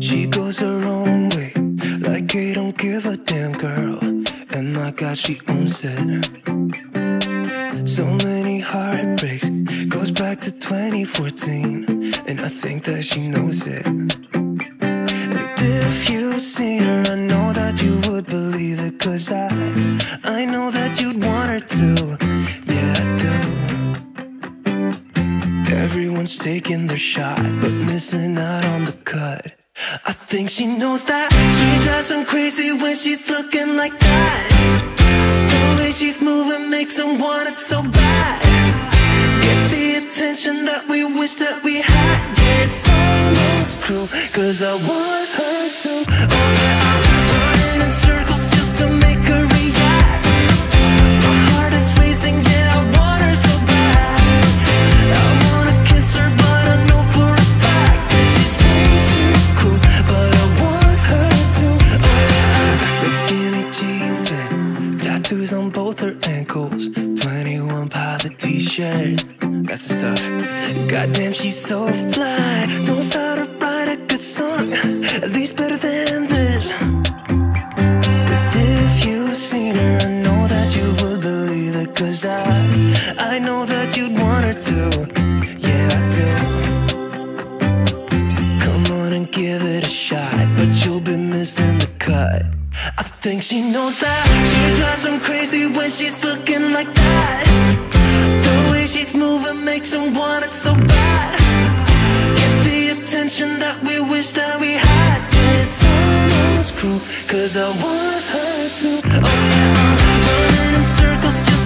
She goes her own way, like I don't give a damn girl. And my God, she owns it. So many heartbreaks, goes back to 2014, and I think that she knows it. And if you've seen her, I know that you would believe it, cause I, I know that you'd want her to. Yeah, I do. Everyone's taking their shot, but missing out on the cut. I think she knows that she drives them crazy when she's looking like that. The way she's moving makes them want it so bad. It's the attention that we wish that we had. Yeah, it's almost cruel, cause I want her to. Oh, yeah, I'm the stuff. Goddamn, she's so fly. Knows how to write a good song, at least better than this. Cause if you've seen her, I know that you would believe it. Cause I, I know that you'd want her to. Yeah, I do. Come on and give it a shot, but you'll be missing the cut. I think she knows that she drives them crazy when she's looking I want her to. Oh yeah, I'm running in circles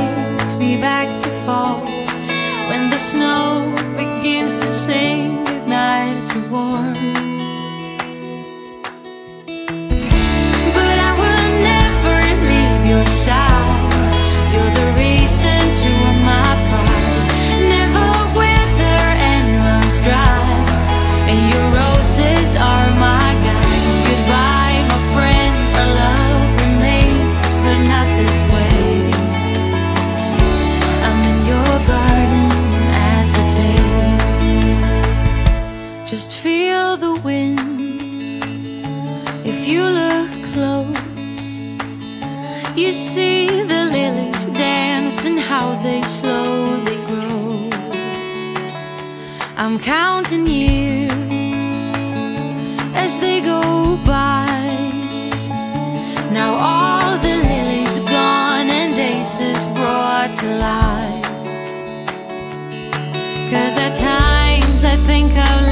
takes me back to fall when the snow begins to sing. counting years as they go by. Now all the lilies gone and aces brought to life. Cause at times I think I've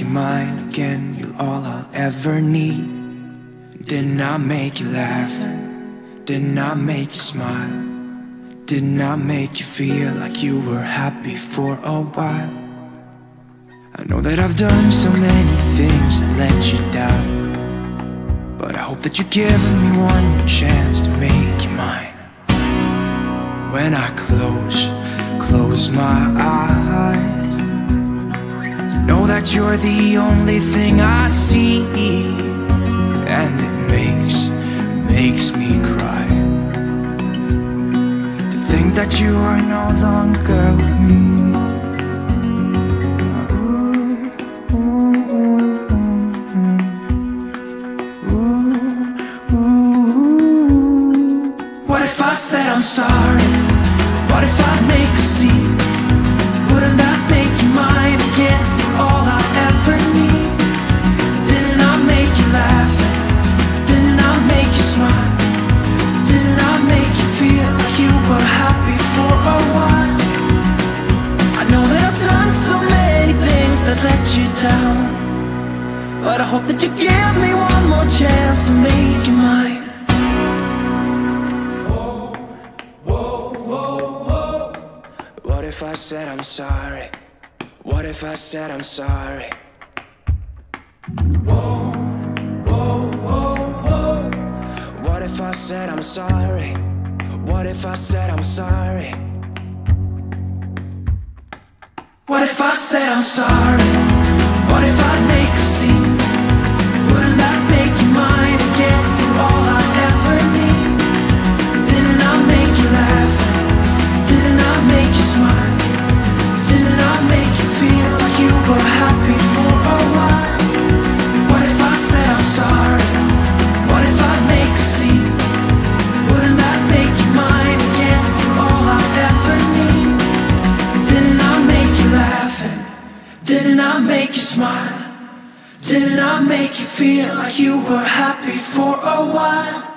that make you mine again? You're all I'll ever need. Didn't I make you laugh? Didn't I make you smile? Didn't I make you feel like you were happy for a while? I know that I've done so many things that let you down. But I hope that you give me one chance to make you mine. When I close, close my eyes, know that you're the only thing I see. And it makes, makes me cry to think that you are no longer with me. What if I said I'm sorry? What if I make a scene? Wouldn't that make you mine again? But I hope that you give me one more chance to make you mine. What if I said I'm sorry? What if I said I'm sorry? Whoa, whoa, whoa, whoa What if I said I'm sorry? What if I said I'm sorry? What if I said I'm sorry? What if I make a scene? Didn't I make you feel like you were happy for a while?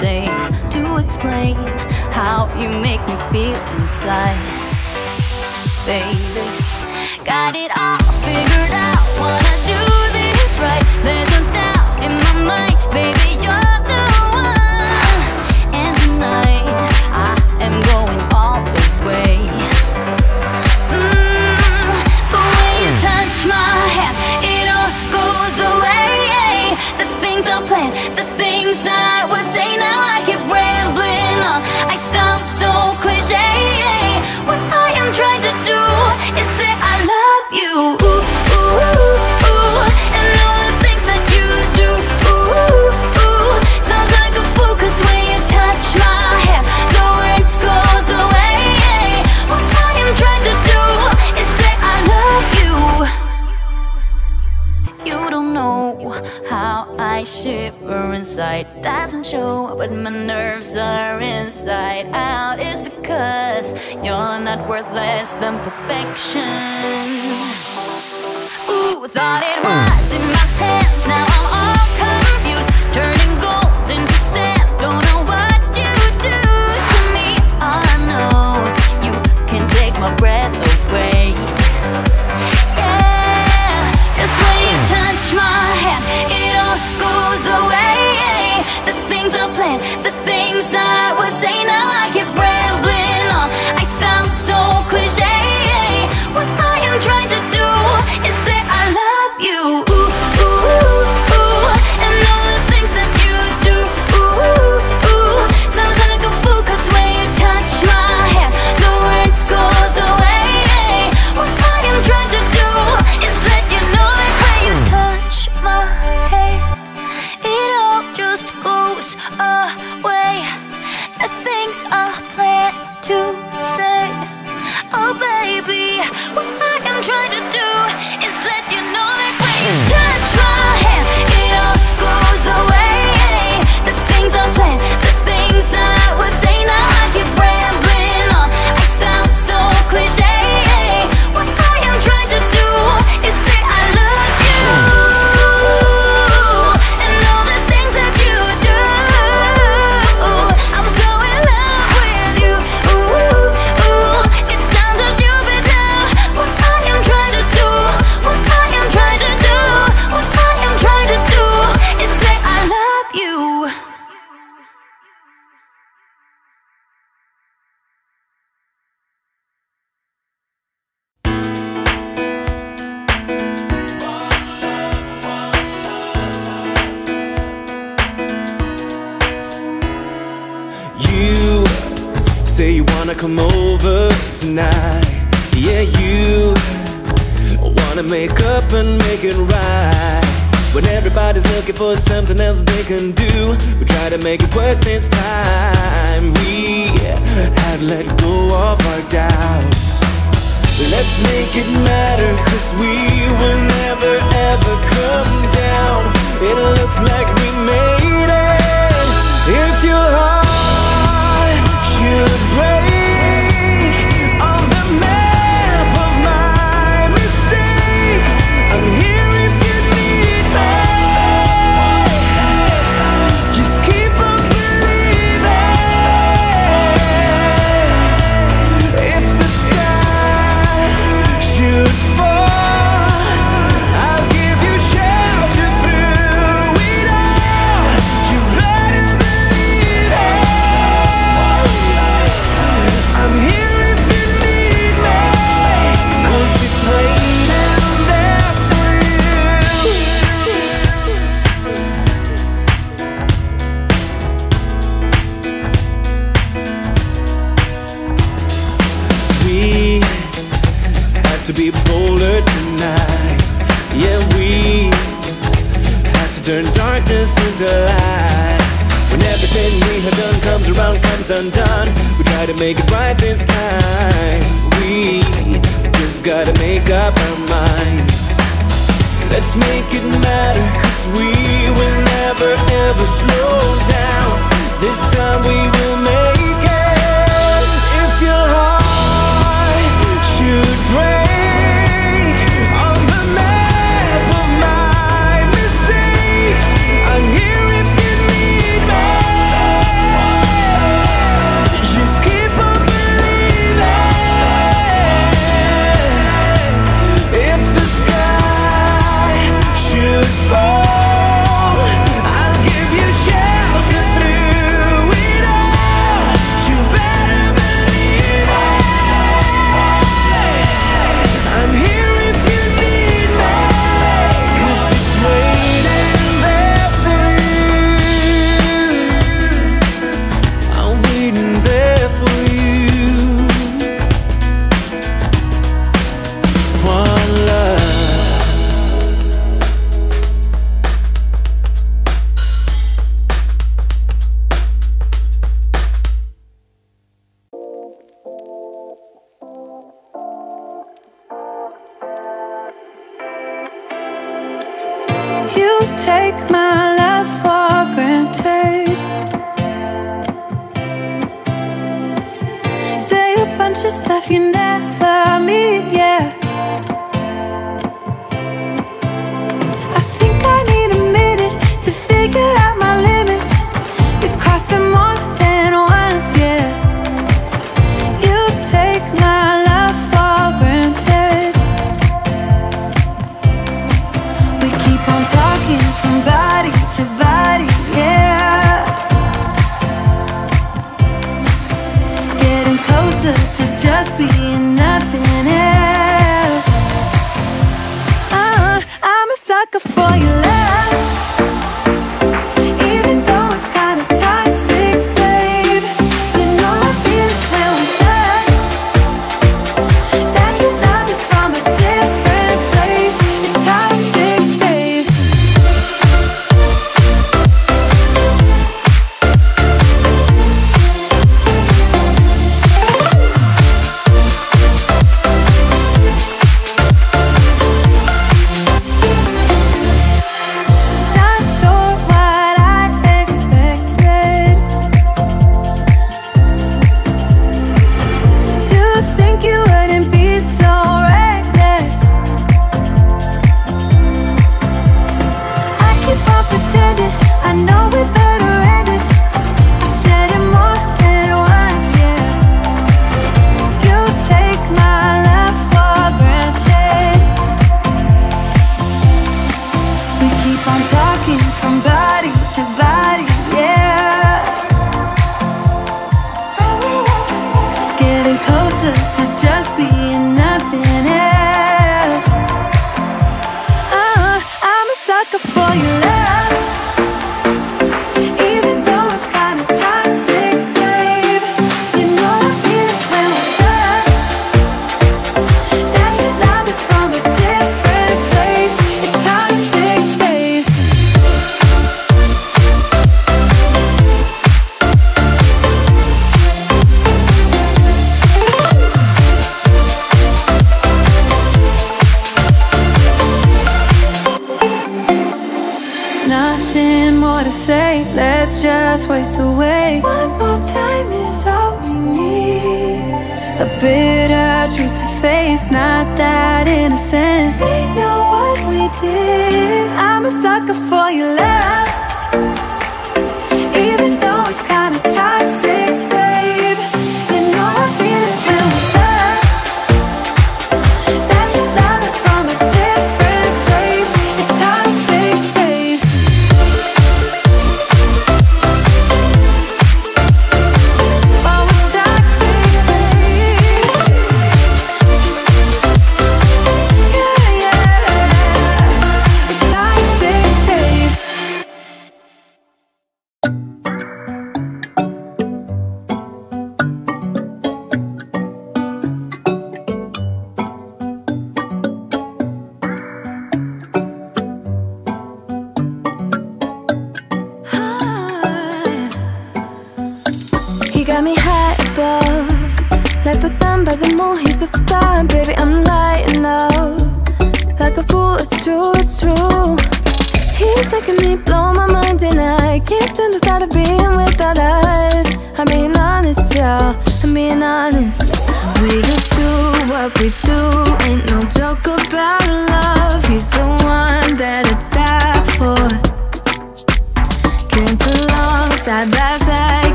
days to explain how you make me feel inside. Baby, got it all figured out, wanna do this right. There's out is because you're not worth less than perfection. Ooh, thought it was. Body to body,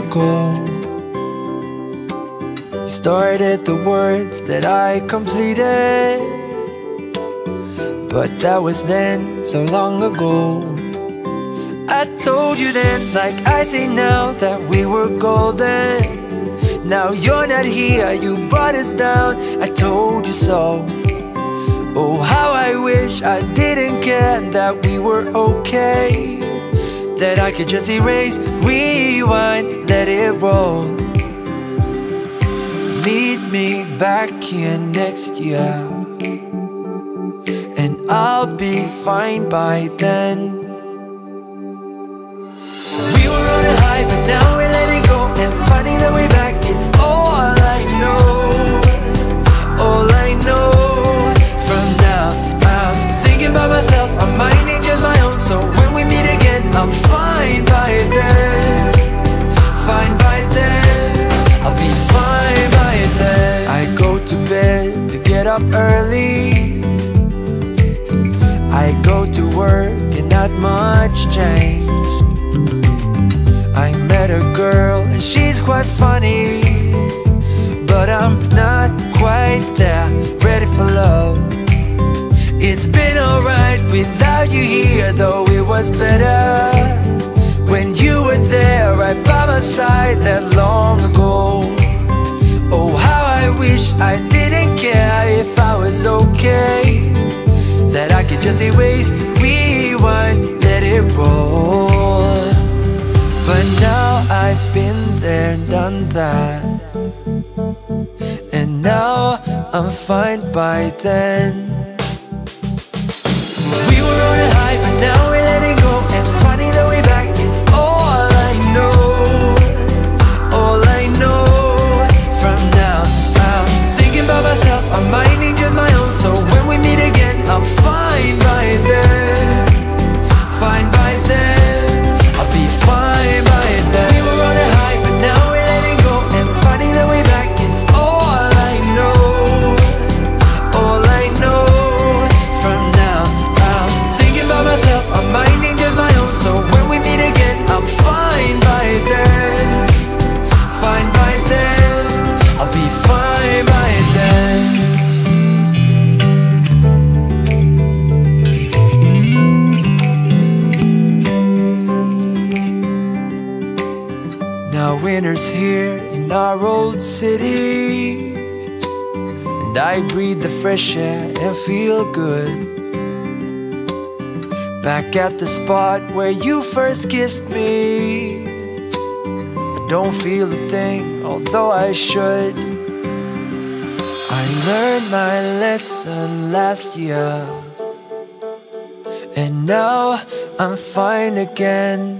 you go. You started the words that I completed. But that was then, so long ago. I told you then, like I say now, that we were golden. Now you're not here, you brought us down. I told you so. Oh, how I wish I didn't care that we were okay. That I could just erase, rewind, let it roll. Meet me back here next year. And I'll be fine by then. Much change. I met a girl and she's quite funny But I'm not quite there, ready for love. It's been alright without you here Though it was better. When you were there right by my side that long ago. Oh how I wish I didn't care if I was okay That I could just erase, rewind, let it roll. But now I've been there, and done that. And now I'm fine by then. We were on a high, but now we're letting And I breathe the fresh air and feel good. Back at the spot where you first kissed me. I don't feel a thing, although I should. I learned my lesson last year. And now I'm fine again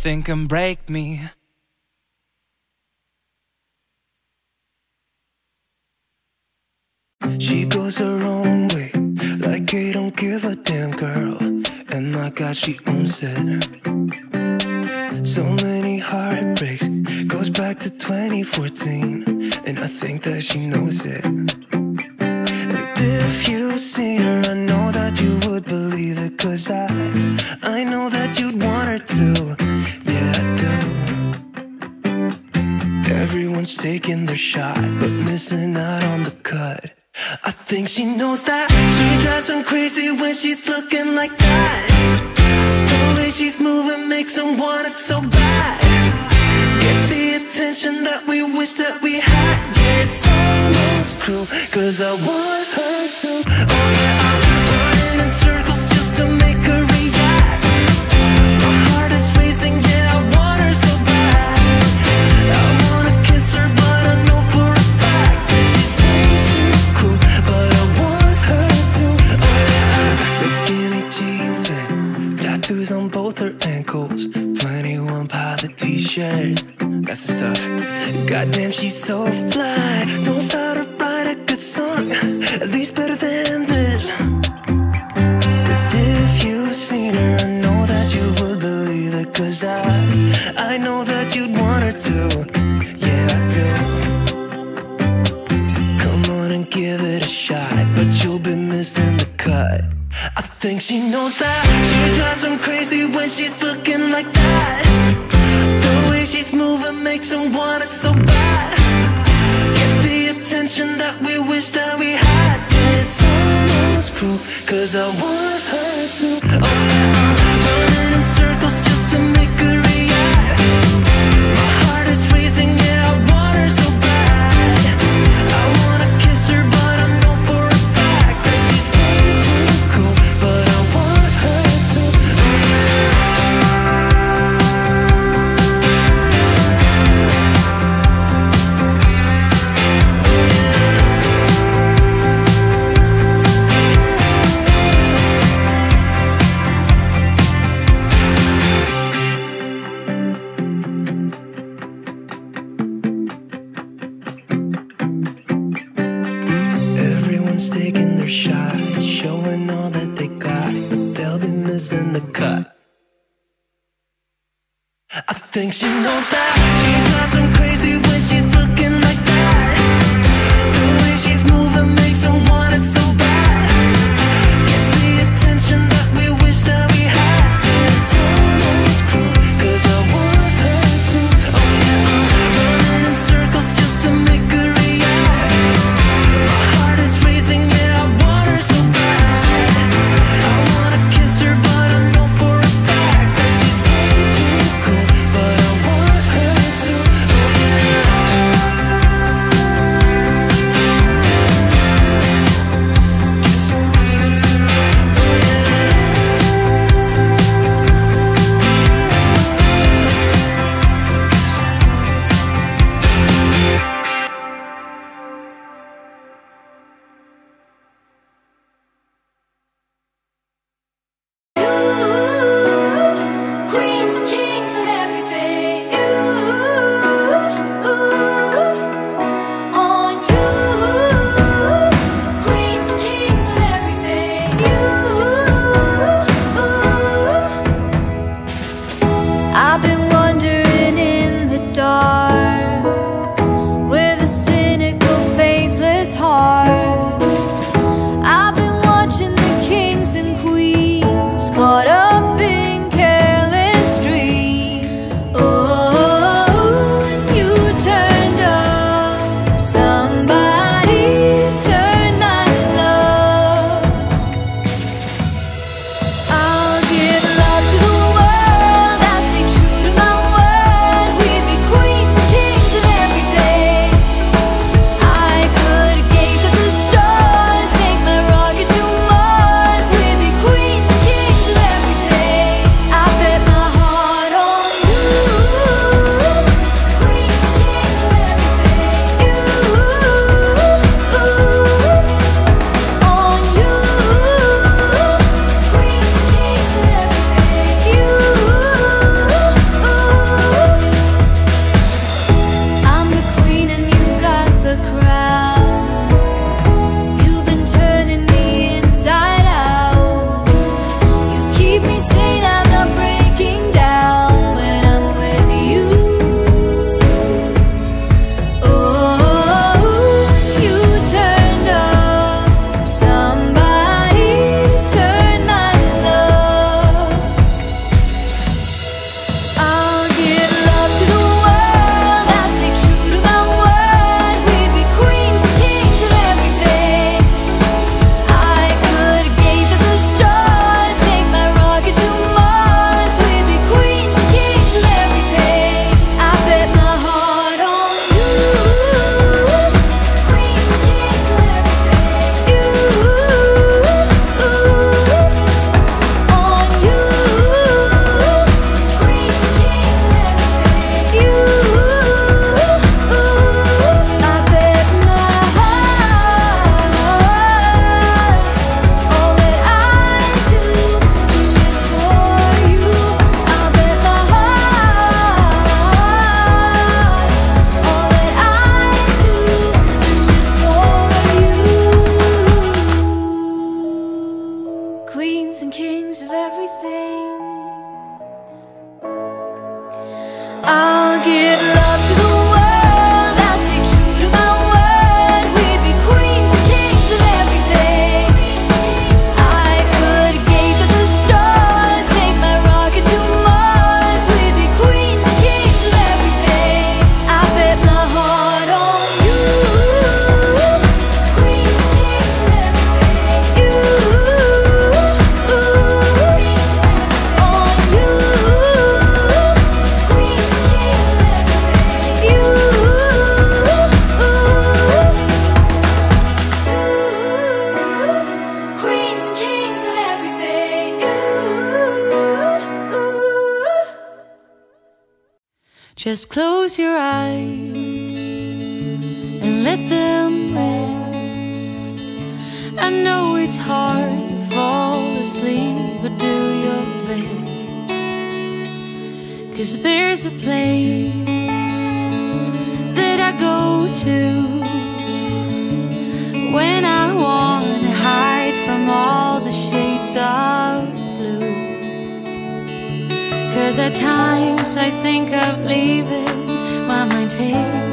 nothing can break me. She goes her own way, like I don't give a damn, girl. And my God, she owns it. So many heartbreaks, goes back to 2014, and I think that she knows it. And if you've seen her, I know that you would believe it, cause I, I know that you'd want. taking their shot, but missing out on the cut. I think she knows that she drives them crazy when she's looking like that. The way she's moving makes them want it so bad. Gets the attention that we wish that we had. Yeah, it's almost cruel, cause I want her to. Oh, yeah, I'm running in circles. stuff. Goddamn, she's so fly. Knows how to write a good song, at least better than this. Cause if you've seen her, I know that you would believe it. Cause I, I know that you'd want her to. Yeah, I do. Come on and give it a shot, but you'll be missing the cut. I think she knows that she drives some crazy.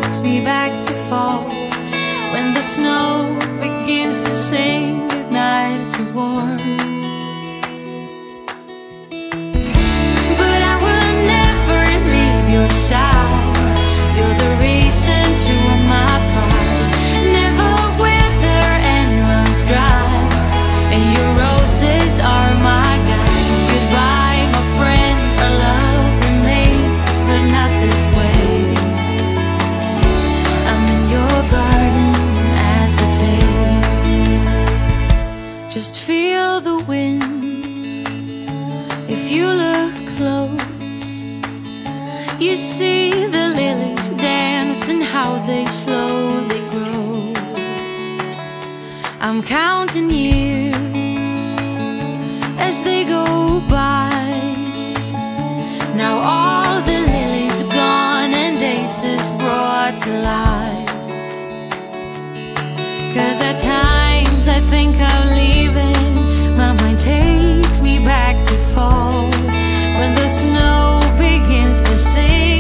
takes me back to fall when the snow begins to say goodnight to warm. counting years as they go by. Now all the lilies gone and aces brought to life. Cause at times I think I'm leaving, my mind takes me back to fall when the snow begins to sing.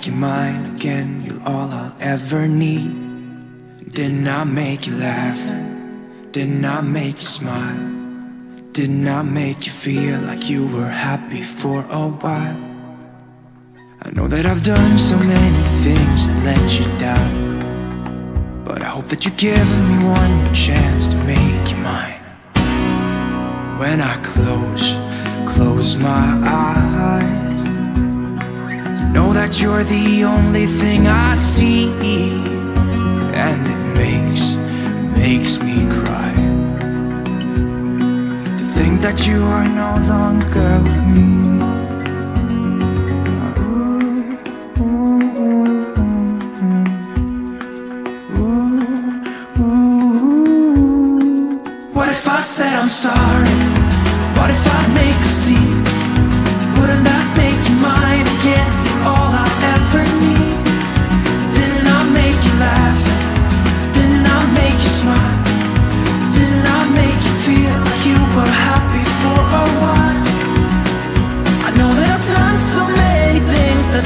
Make you mine again? You're all I'll ever need. Didn't I make you laugh? Didn't I make you smile? Didn't I make you feel like you were happy for a while? I know that I've done so many things that let you down. But I hope that you give me one more chance to make you mine. When I close, close my eyes, know that you're the only thing I see. And it makes, makes me cry to think that you are no longer with me. What if I said I'm sorry? What if I make a scene?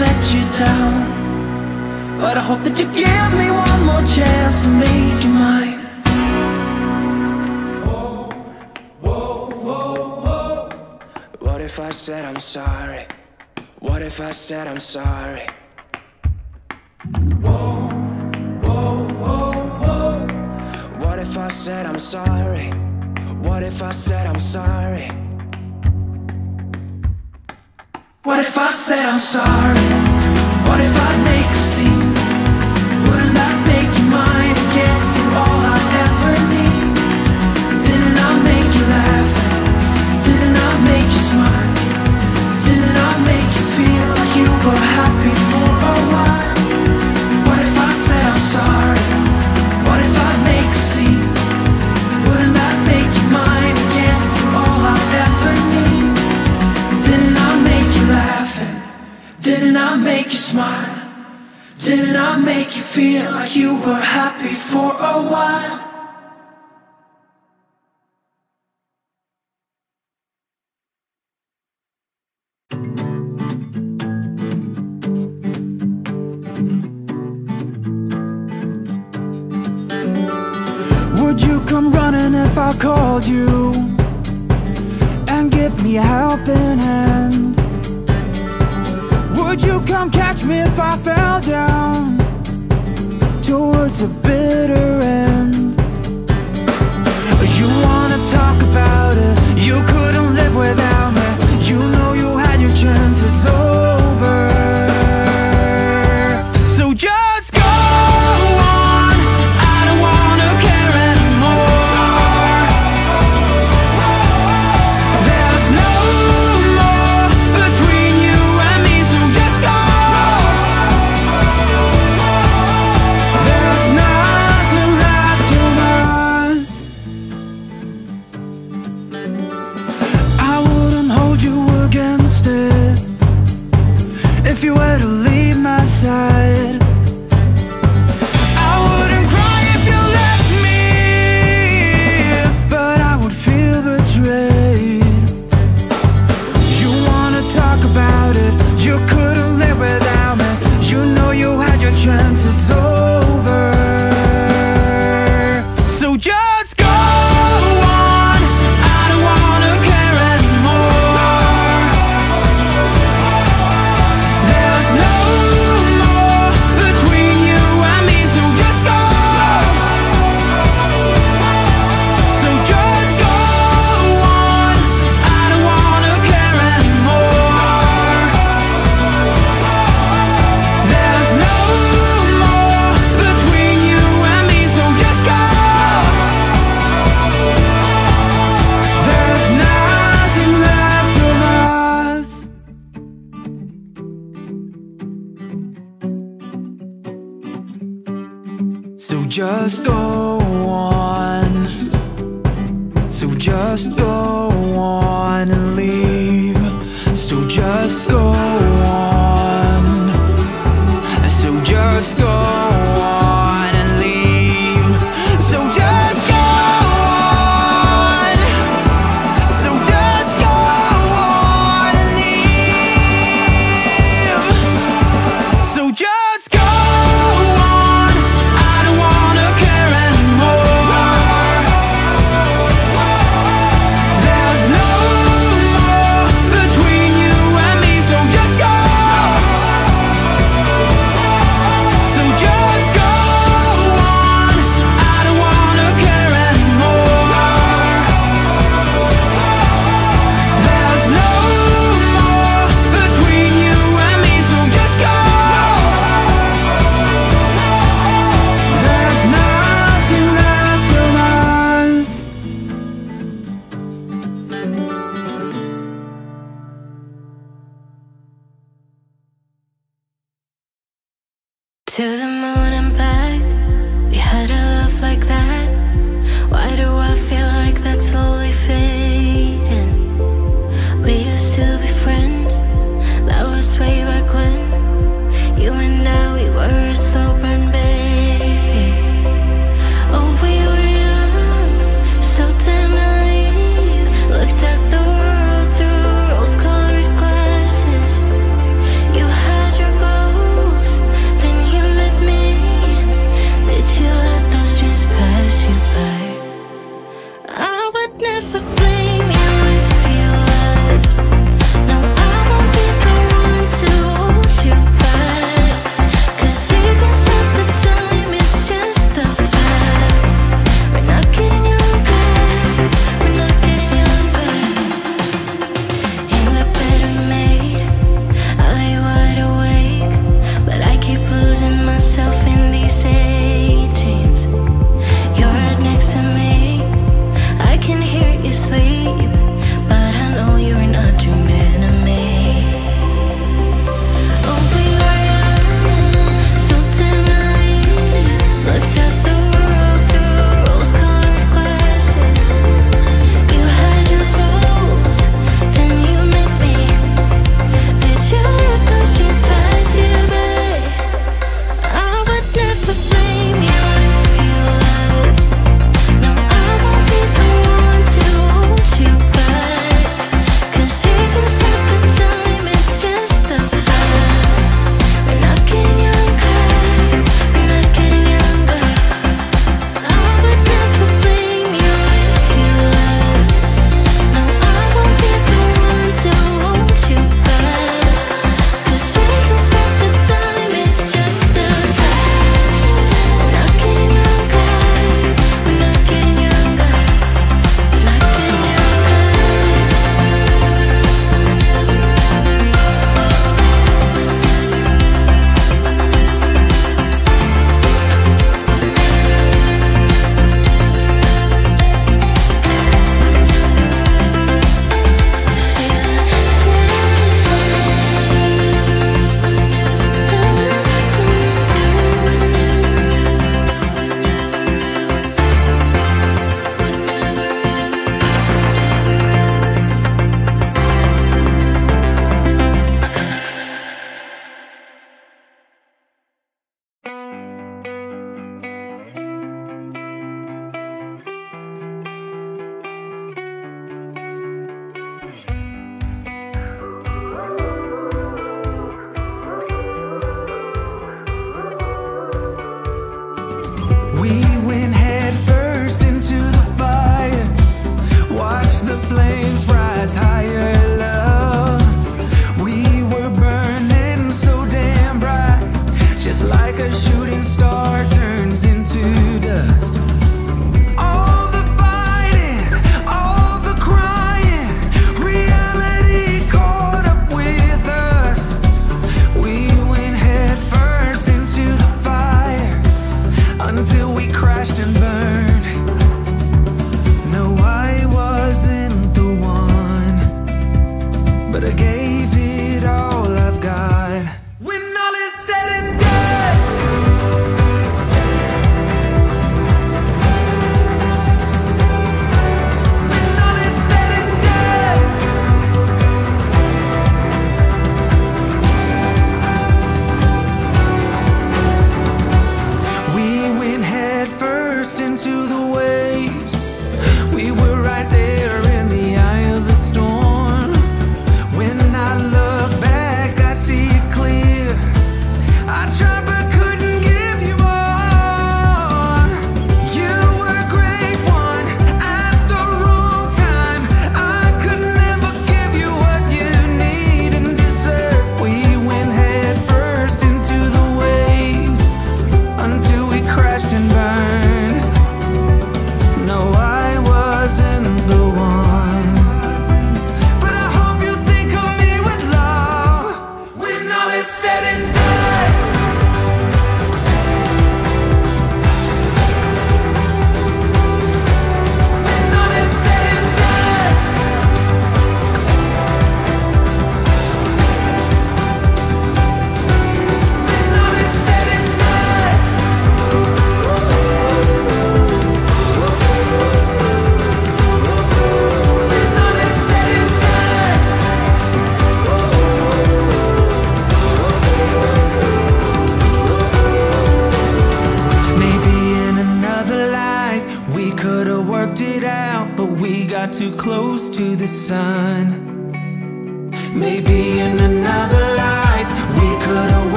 Let you down. But I hope that you give me one more chance to make you mine. What if I said I'm sorry? What if I said I'm sorry? Whoa, whoa, whoa, whoa What if I said I'm sorry? What if I said I'm sorry? What if I said I'm sorry? What if I make a scene? Make you feel like you were happy for a while?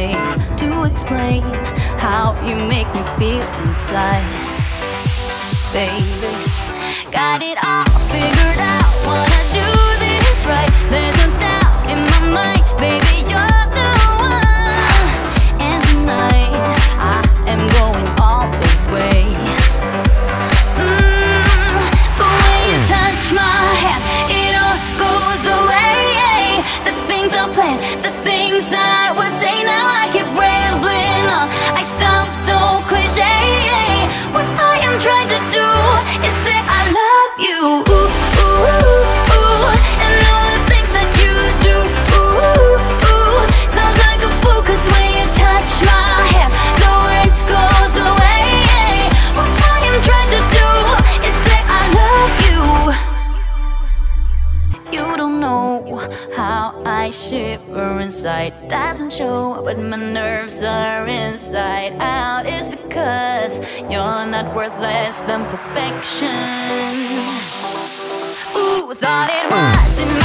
ways to explain how you make me feel inside. Baby, got it all figured out. Wanna do this right. There's no doubt in my mind, baby. You're But my nerves are inside out is because you're not worth less than perfection. Ooh, thought it mm. was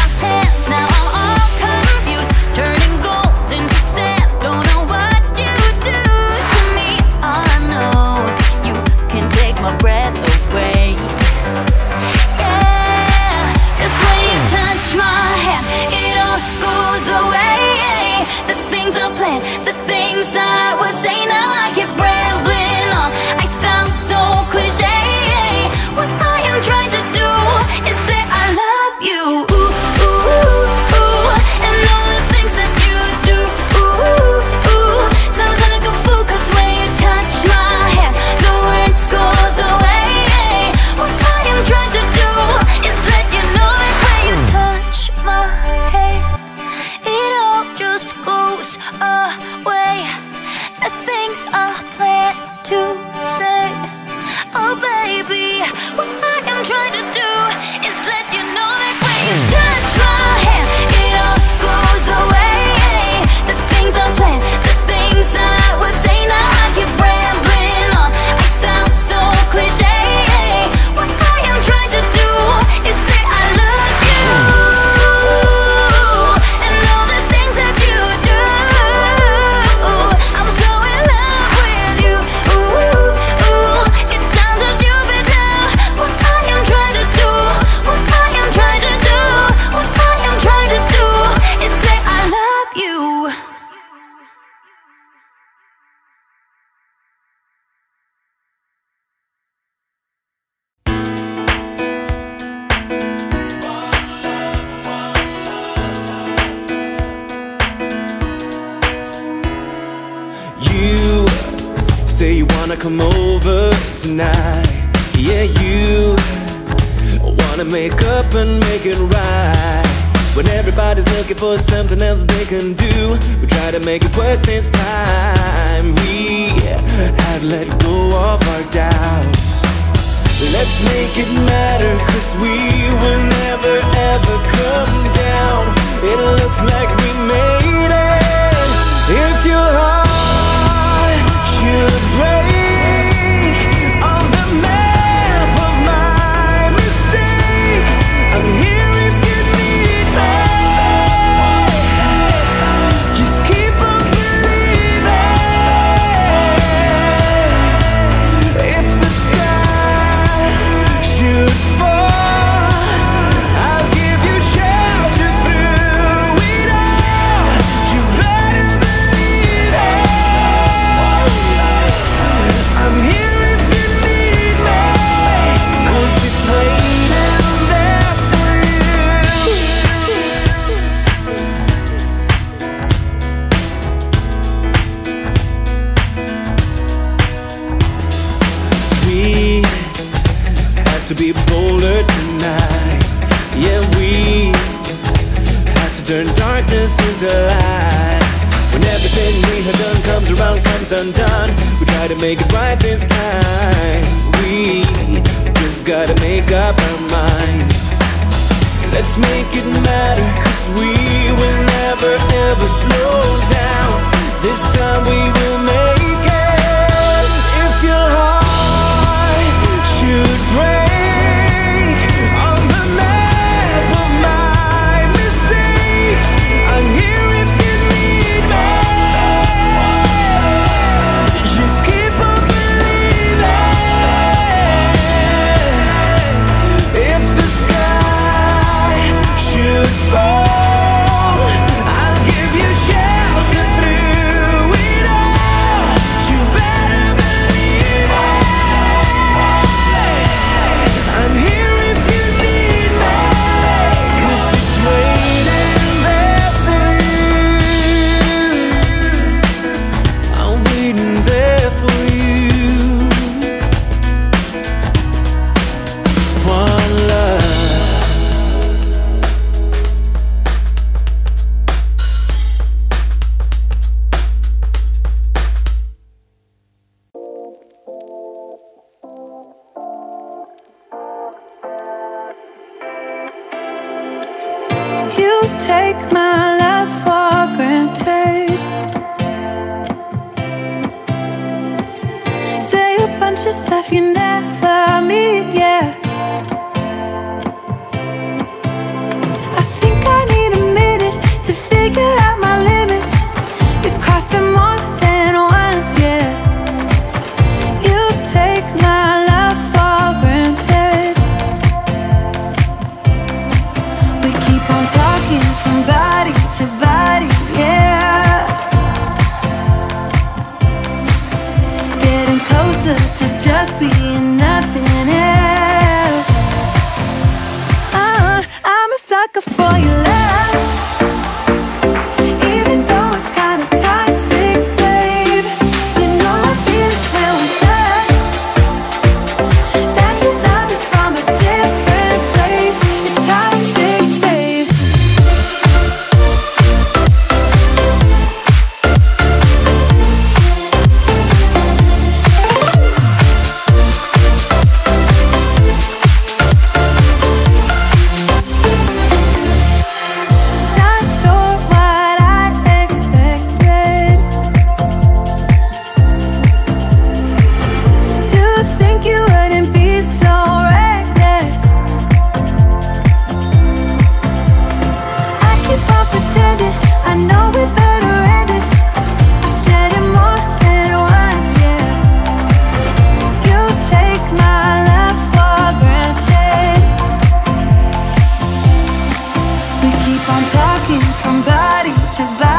on talking from body to body,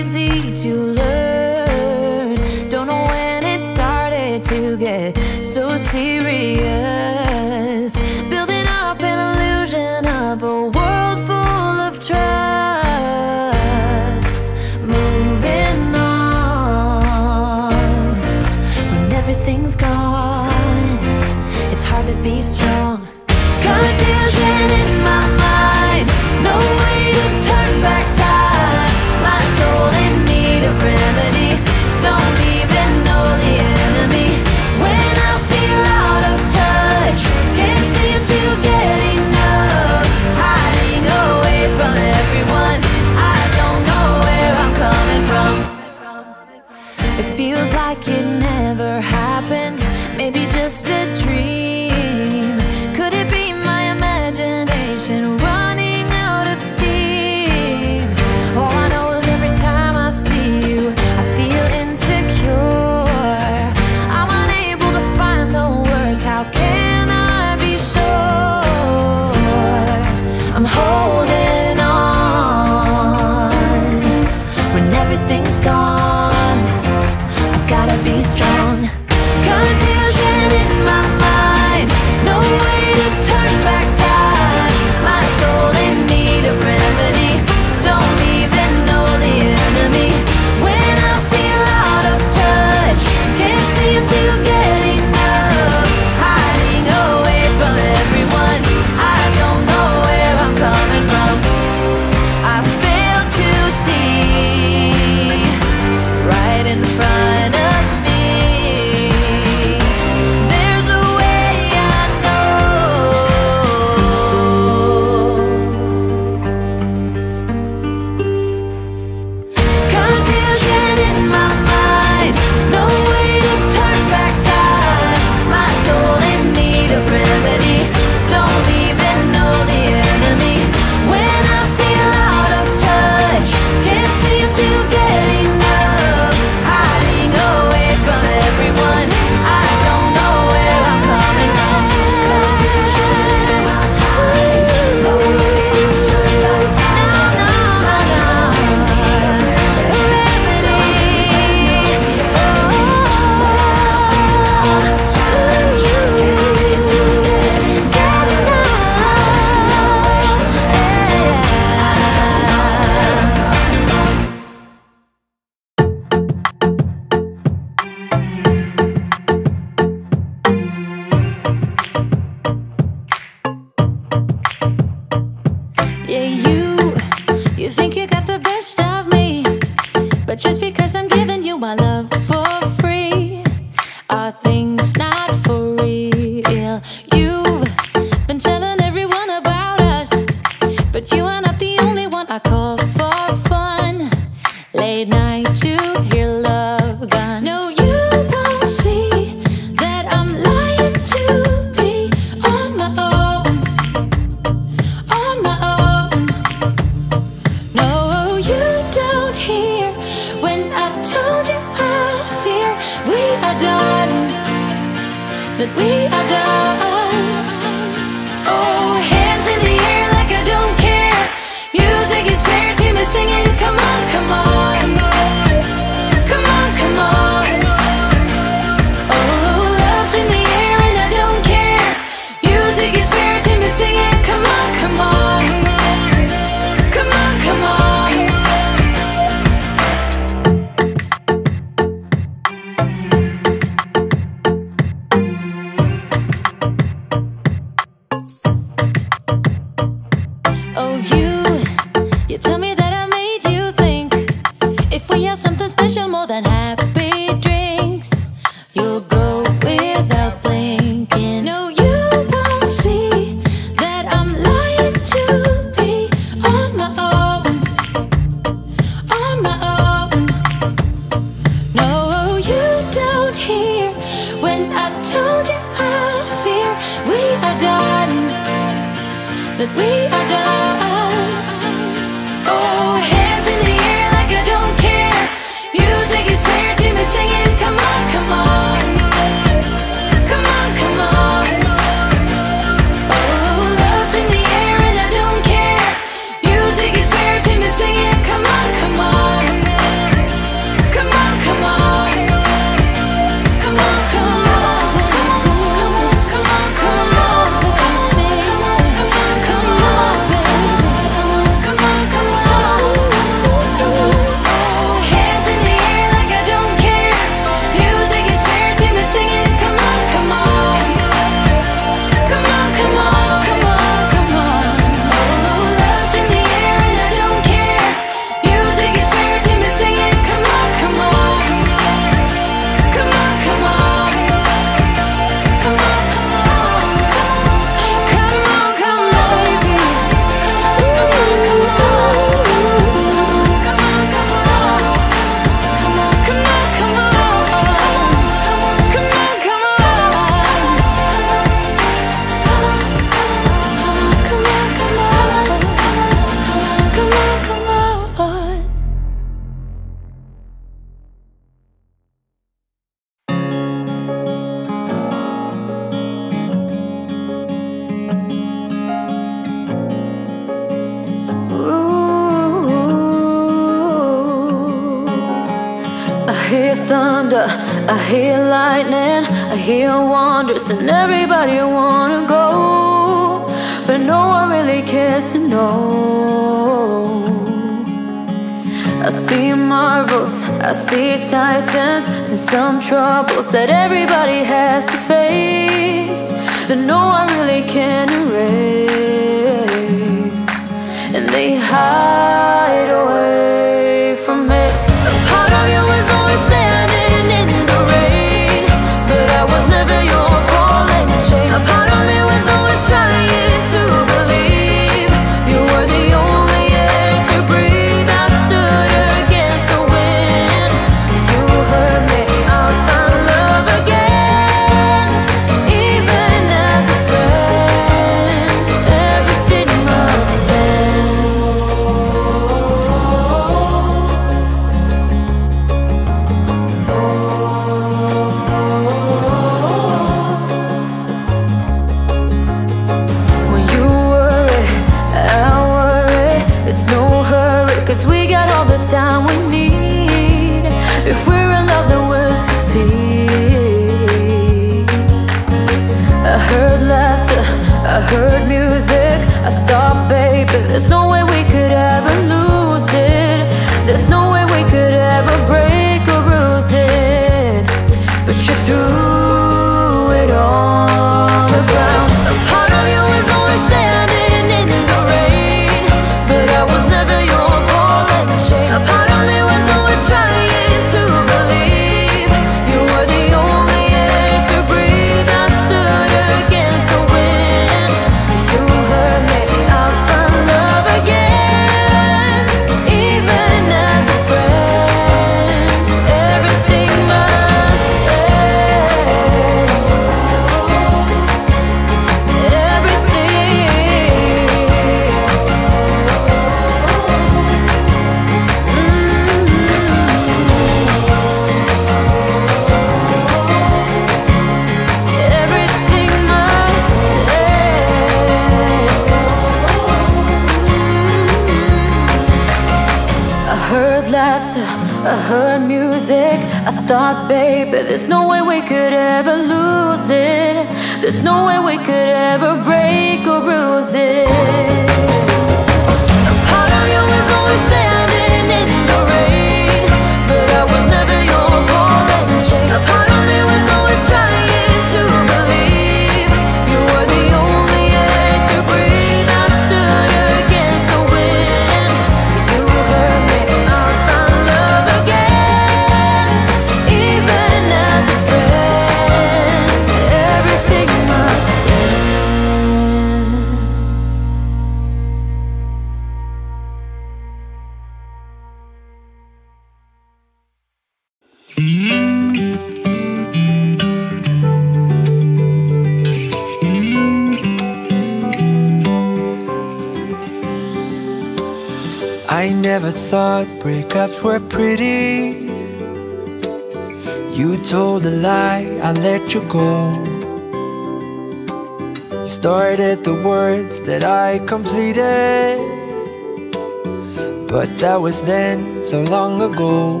But that was then, so long ago.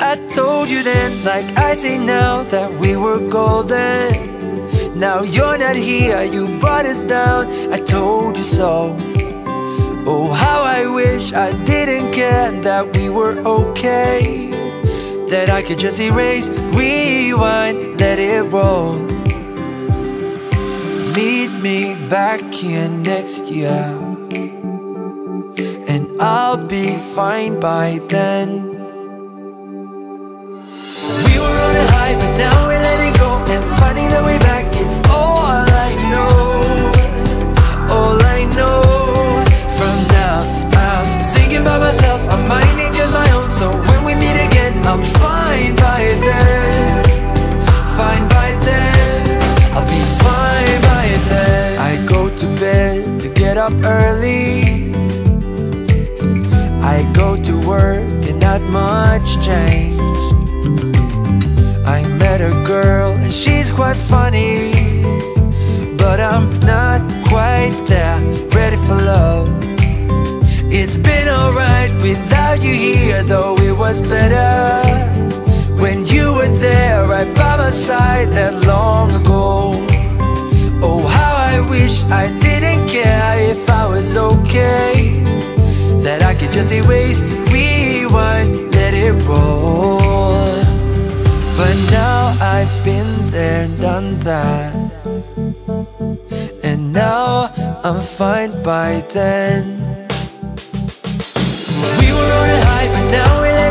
I told you then, like I say now That we were golden. Now you're not here, you brought us down. I told you so. Oh, how I wish I didn't care That we were okay. That I could just erase, rewind, let it roll. Meet me back here next year. I'll be fine by then. much change. I met a girl and she's quite funny But I'm not quite there, ready for love. It's been alright without you here Though it was better. When you were there right by my side that long ago. Oh how I wish I didn't care if I was okay. That I could just erase, rewind it roll But now I've been there, done that. And now I'm fine by then. We were on a high, but now we're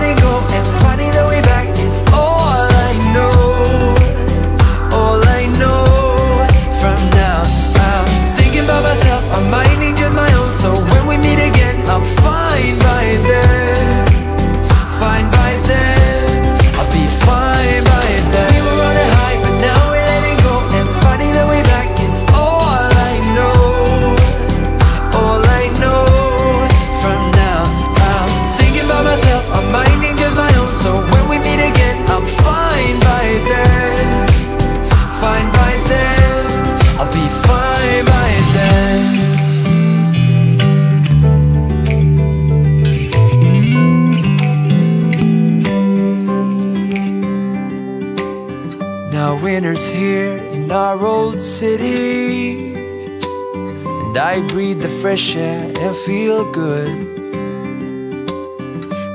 And I breathe the fresh air and feel good.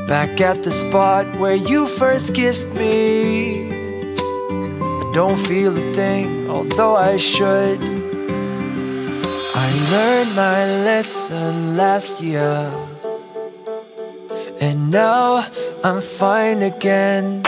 Back at the spot where you first kissed me. I don't feel a thing, although I should. I learned my lesson last year. And now I'm fine again.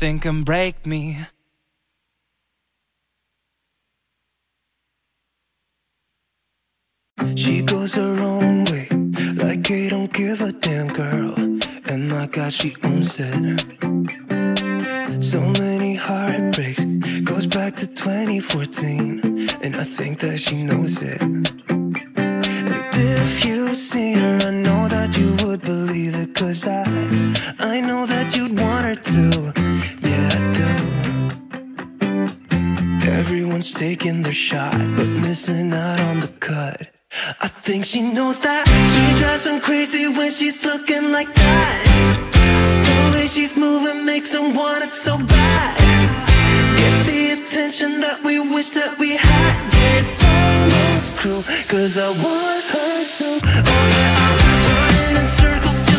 Nothing can break me. She goes her own way, like I don't give a damn girl. And my God, she owns it. So many heartbreaks, goes back to 2014, and I think that she knows it. And if you've seen her, I know that you would believe it, cause I, I know that you'd taking their shot, but missing out on the cut. I think she knows that she drives them crazy when she's looking like that. The way she's moving makes them want it so bad. Gets the attention that we wish that we had. Yeah, it's almost cruel, cause I want her to. Oh yeah, I'm running in circles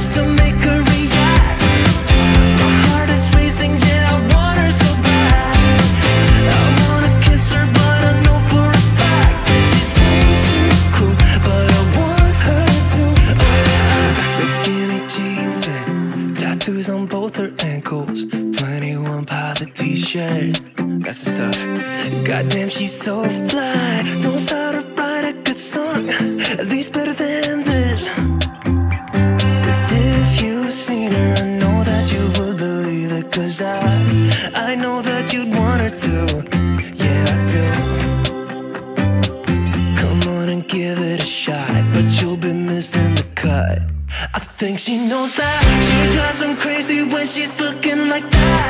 Goddamn, she's so fly. Knows how to write a good song. At least better than this. Cause if you've seen her, I know that you would believe it. Cause I, I know that you'd want her to. Yeah, I do. Come on and give it a shot, but you'll be missing the cut. I think she knows that she drives them crazy when she's looking like that.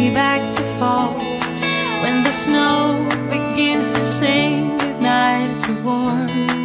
me back to fall when the snow begins to say goodnight to warm.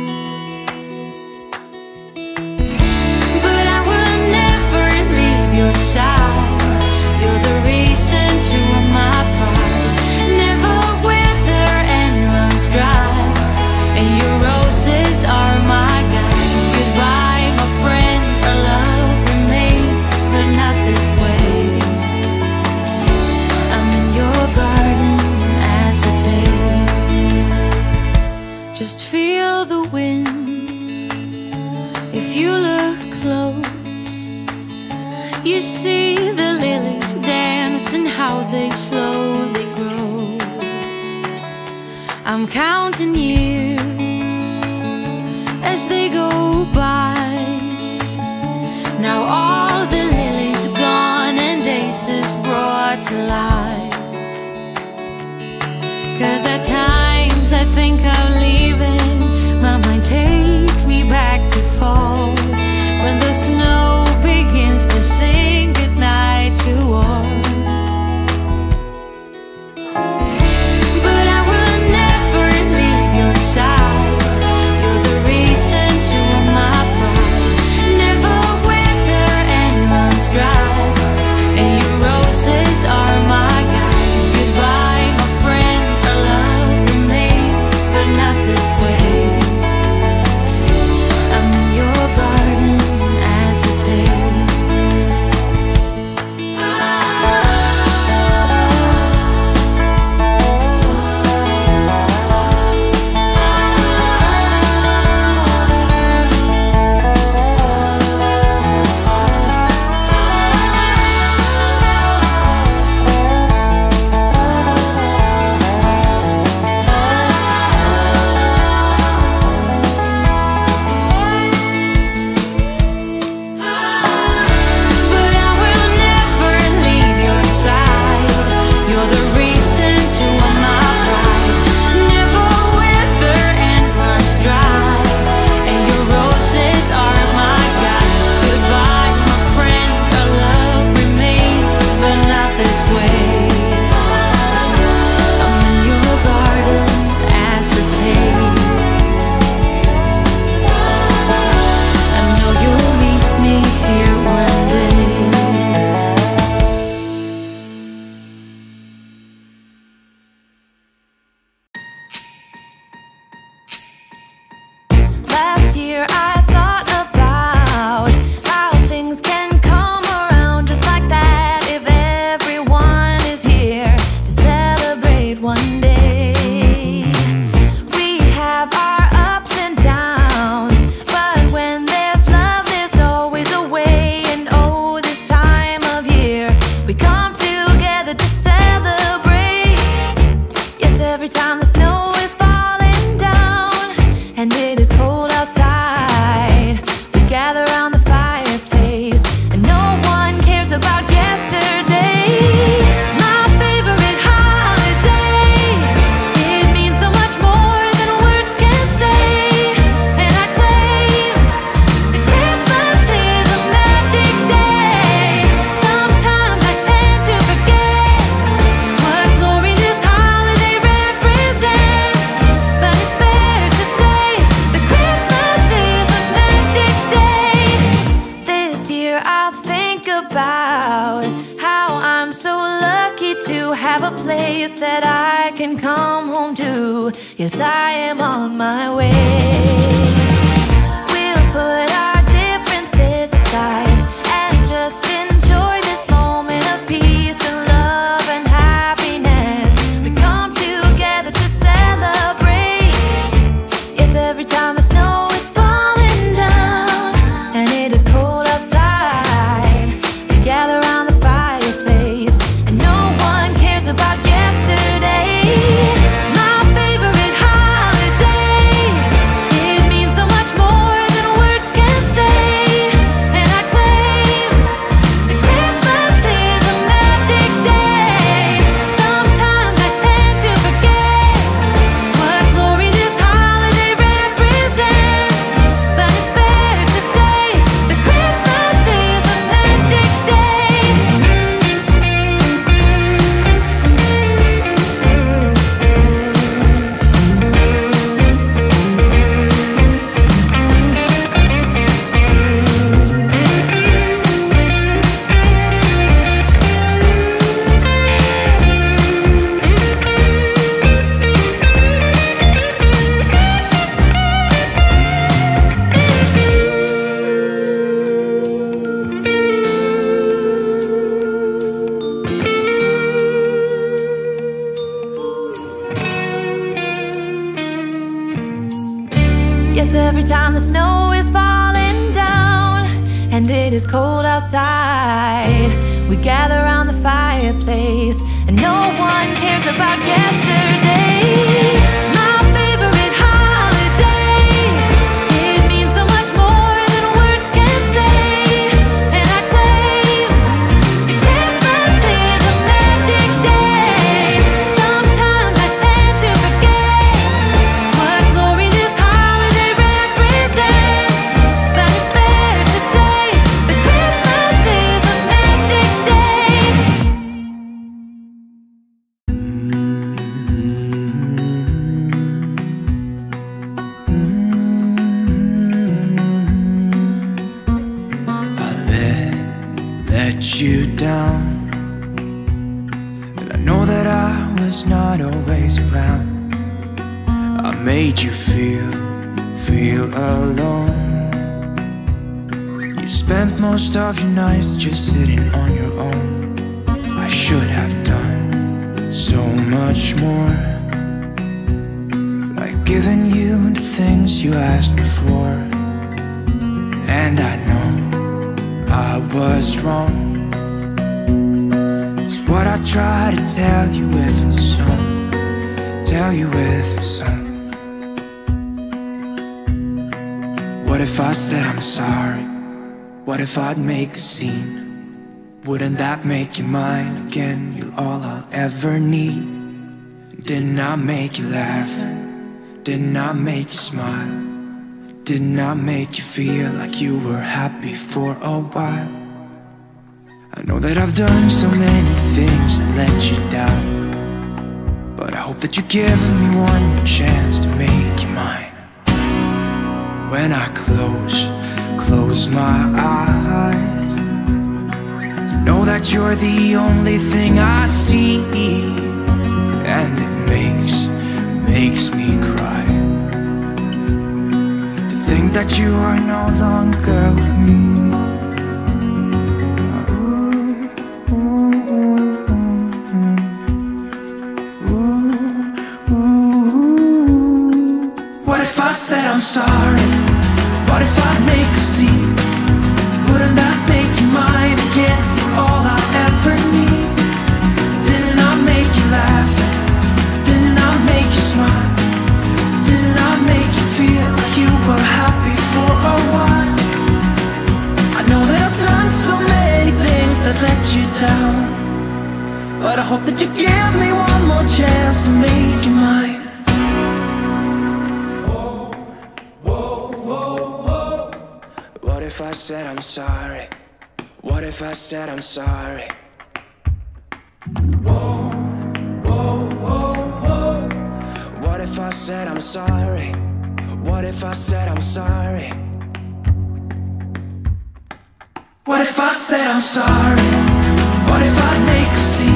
At times I think I'm leaving. My mind takes me back to fall. When the snow begins to sing that make you mine again? You're all I'll ever need. Didn't I make you laugh? Didn't I make you smile? Didn't I make you feel like you were happy for a while? I know that I've done so many things that let you down. But I hope that you give me one chance to make you mine. When I close, close my eyes, know that you're the only thing I see. And it makes, makes me cry to think that you are no longer with me. What if I said I'm sorry? What if I make a scene? But I hope that you give me one more chance to make you mine. What if I said I'm sorry? What if I said I'm sorry? Whoa, whoa, whoa, whoa What if I said I'm sorry? What if I said I'm sorry? What if I said I'm sorry? What if I make a scene?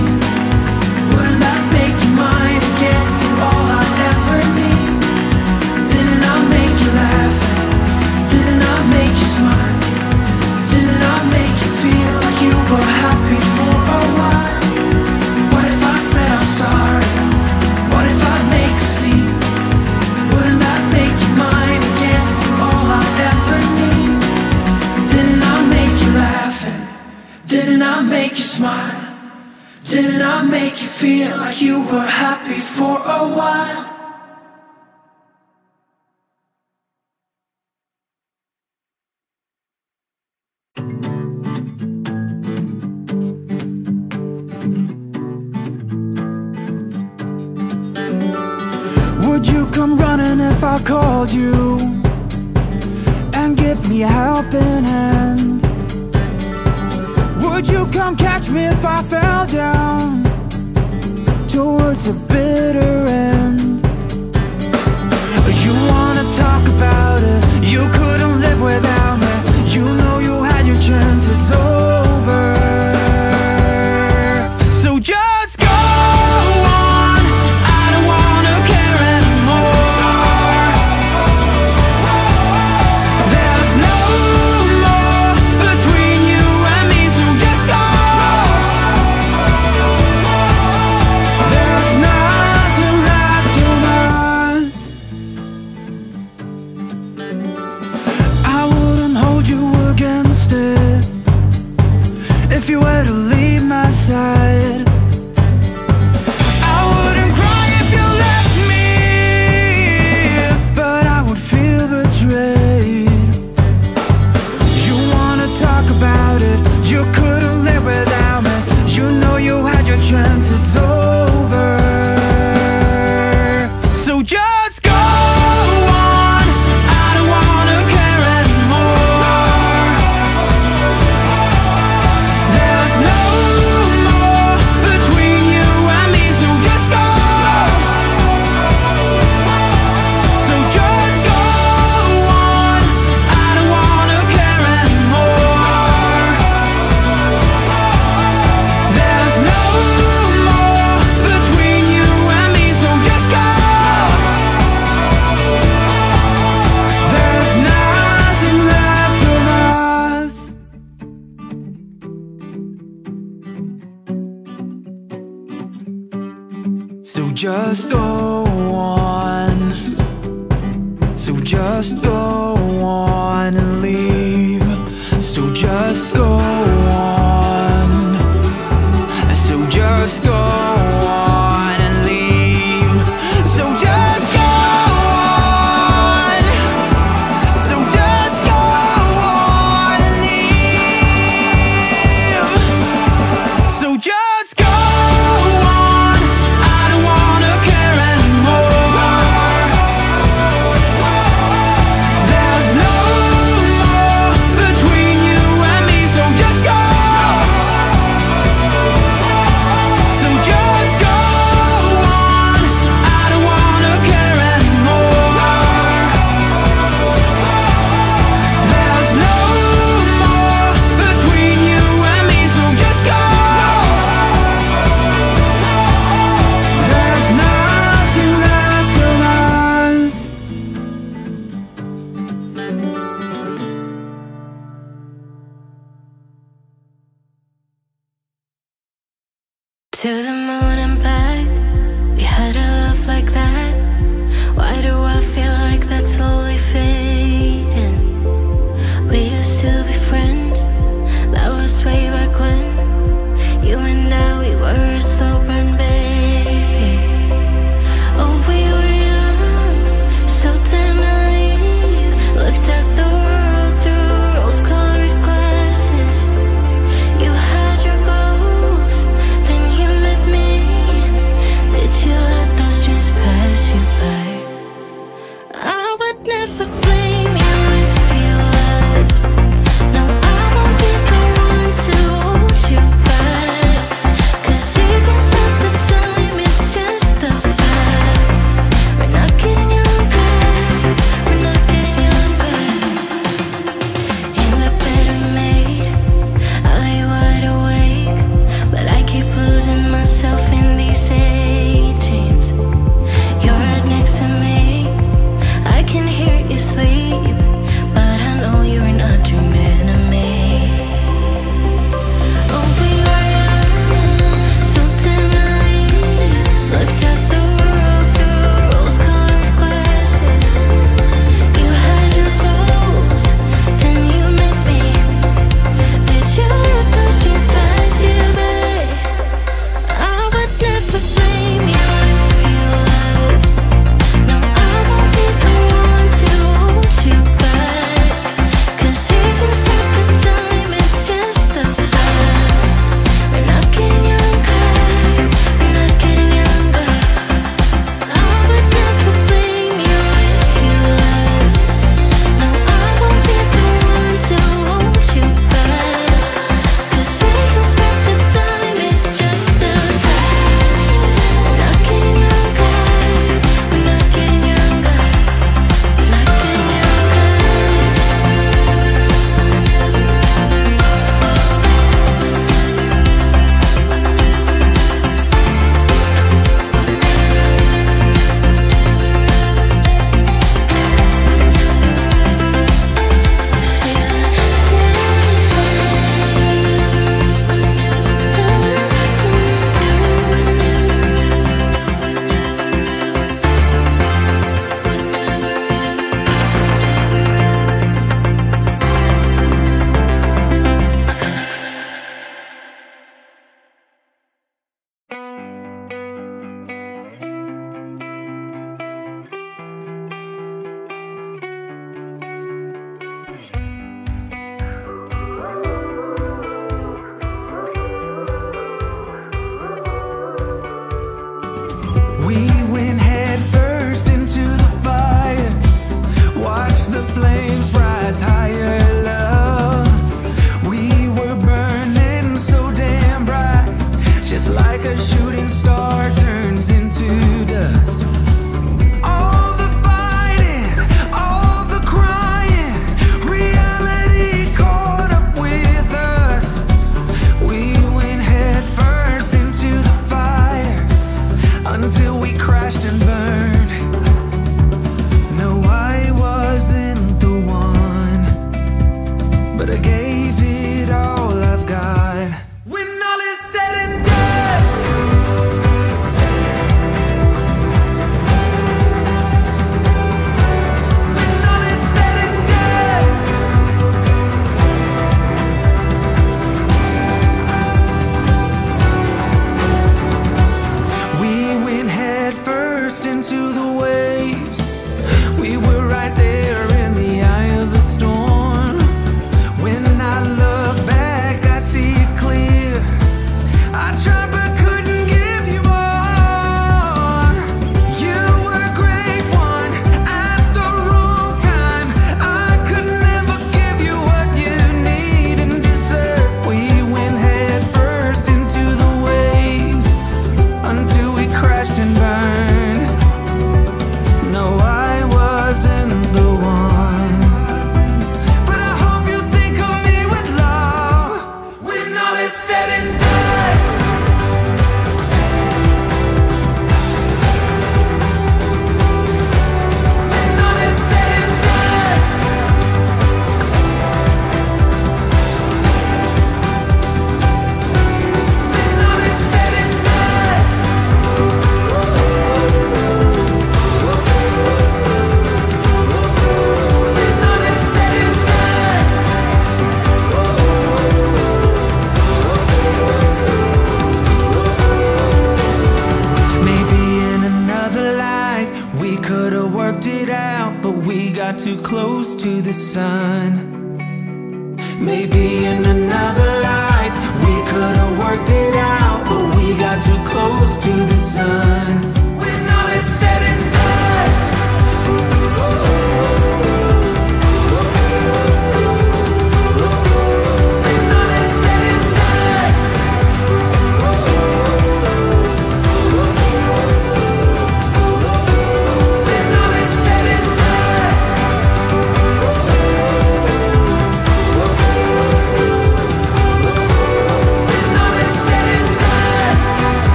I make you feel like you were happy for a while?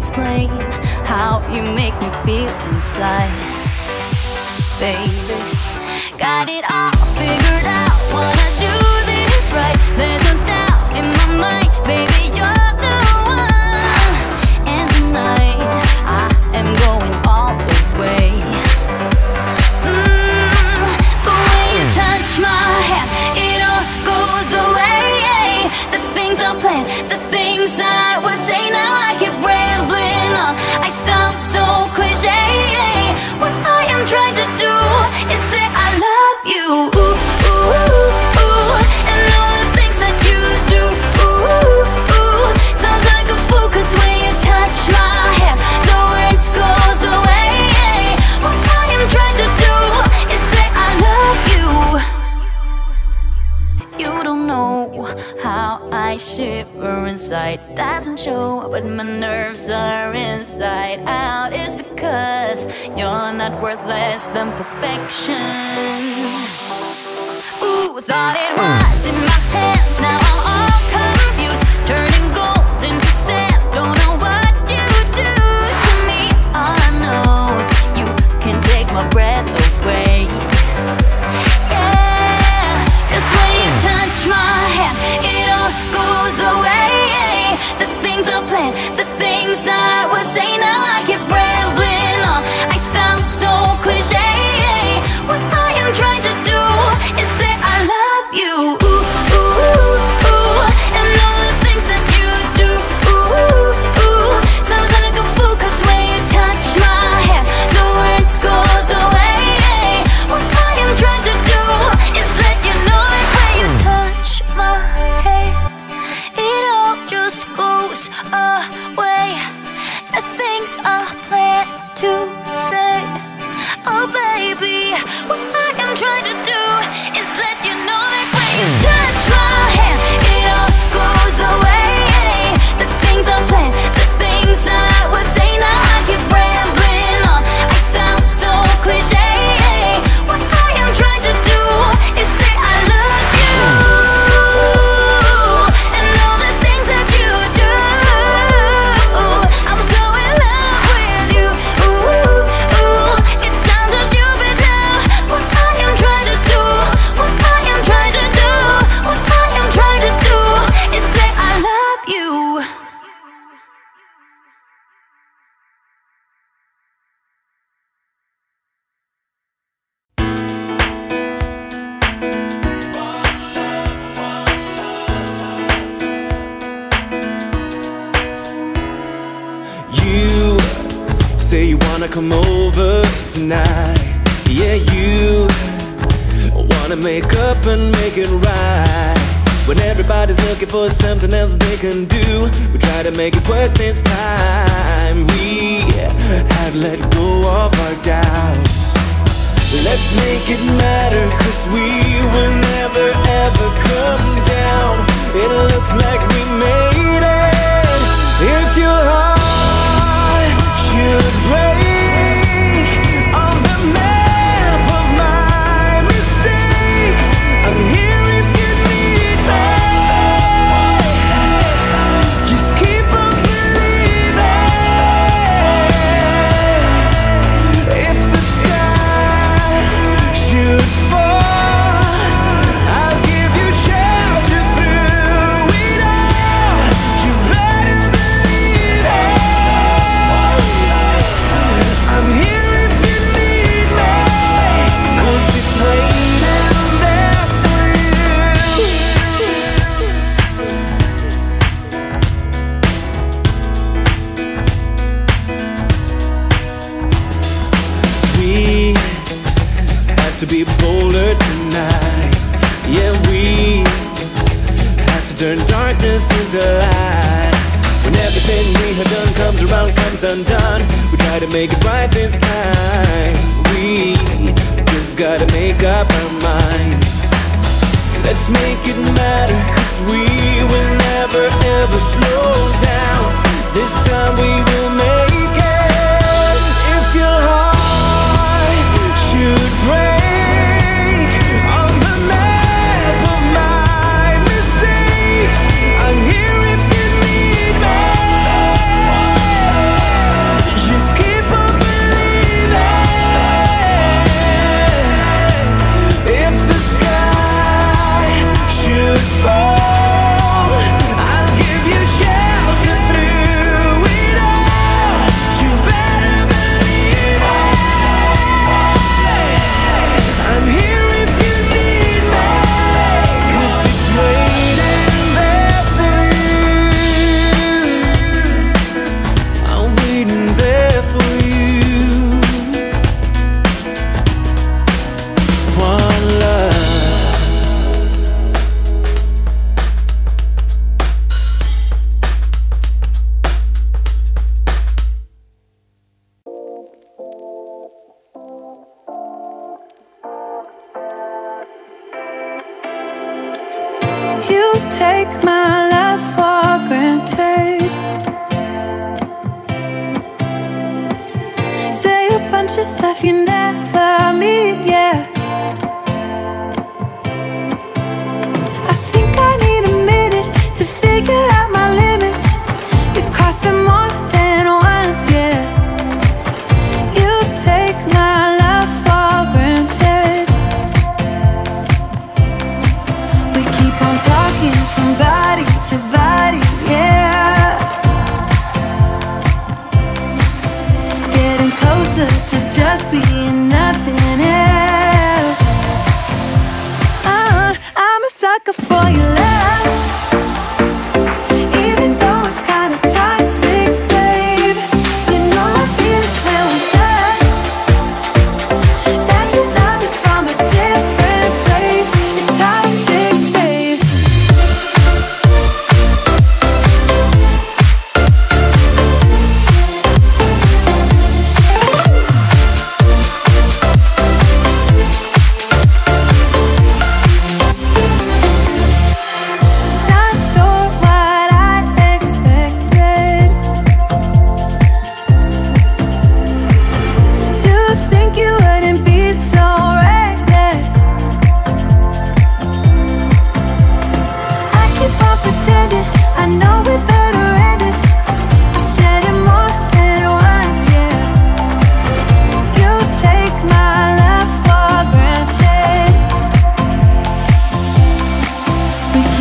explain how you make me feel inside, baby. Got it all figured out. Wanna do this right? There's no doubt in my mind, baby. You're the one, and I. sight doesn't show, but my nerves are inside out. It's because you're not worth less than perfection. Ooh, thought it mm. was in my hands, now I'm.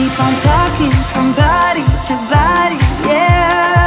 Keep on talking from body to body, yeah.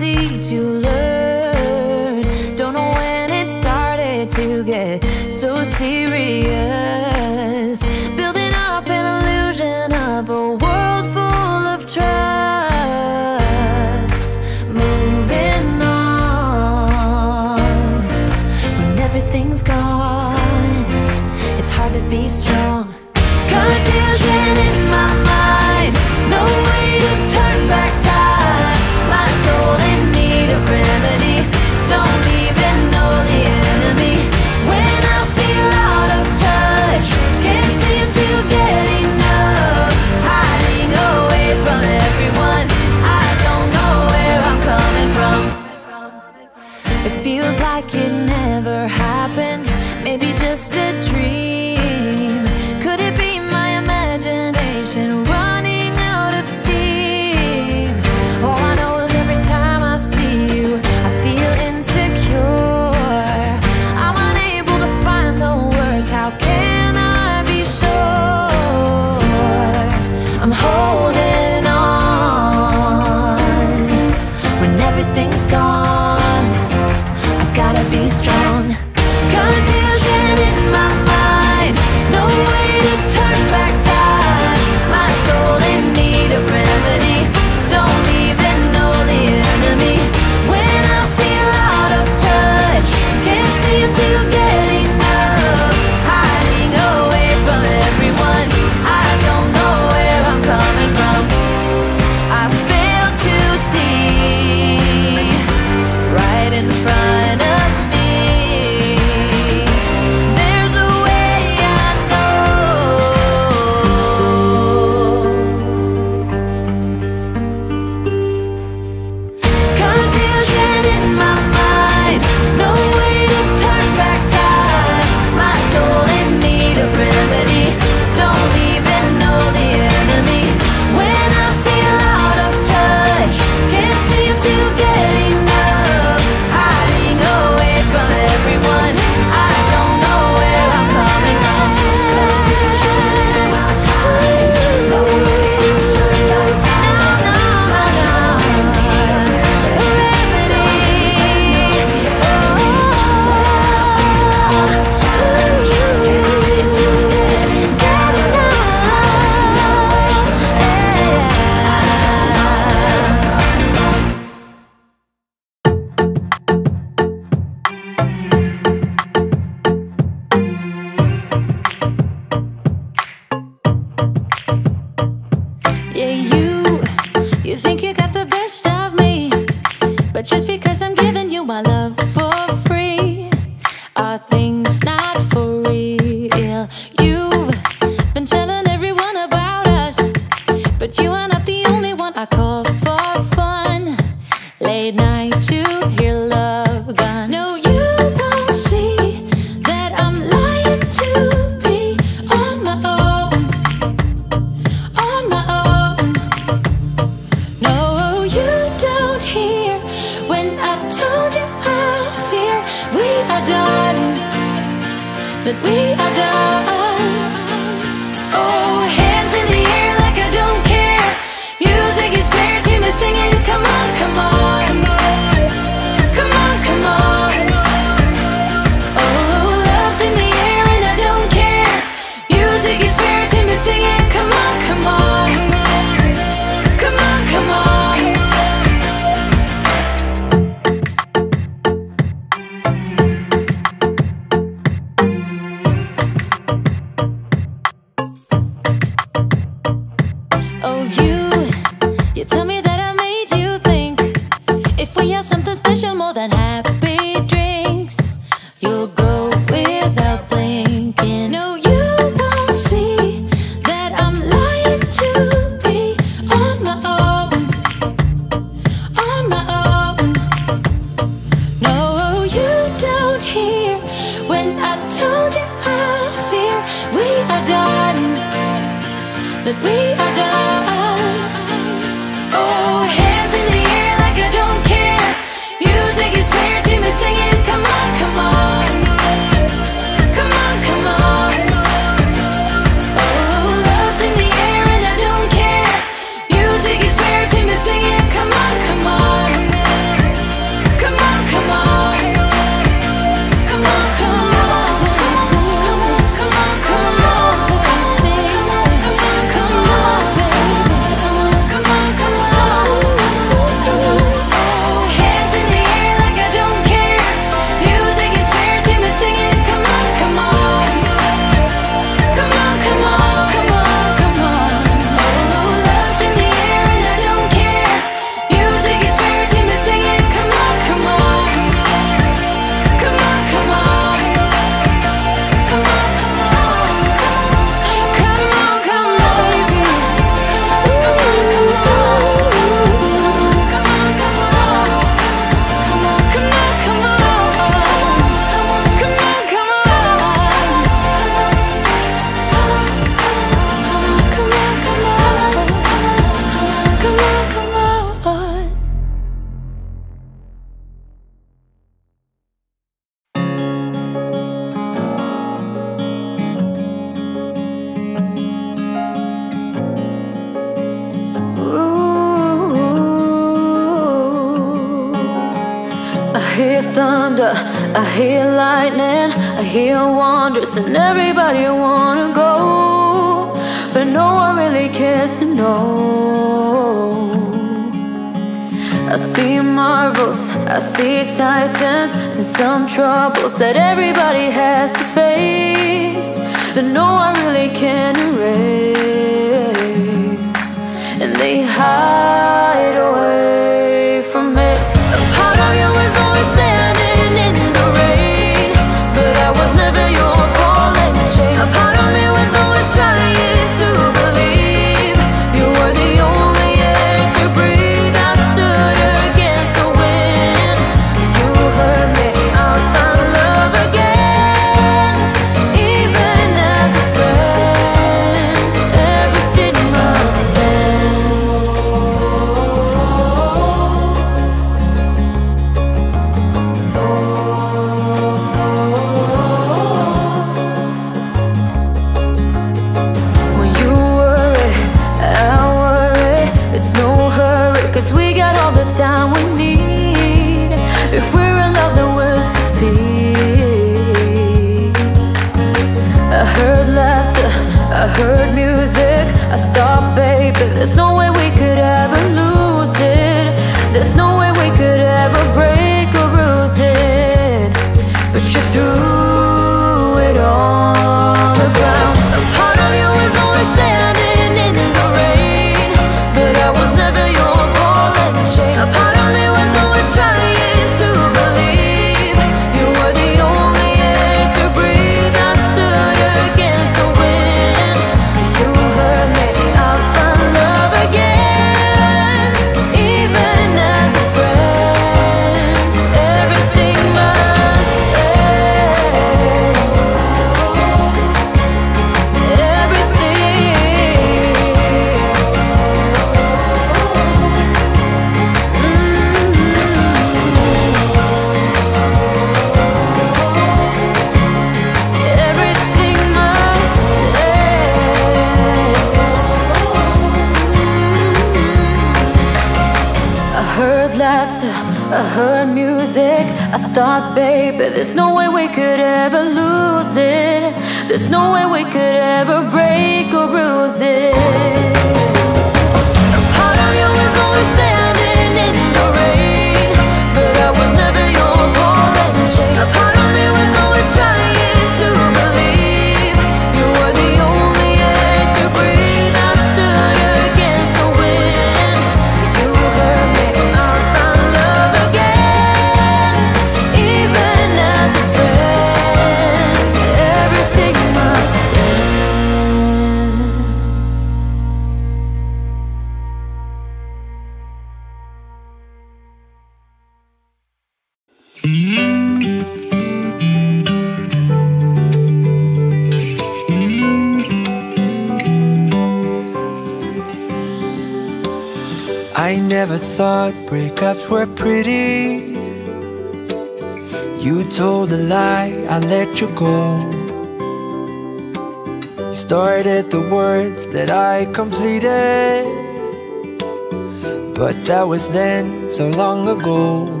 But that was then, so long ago.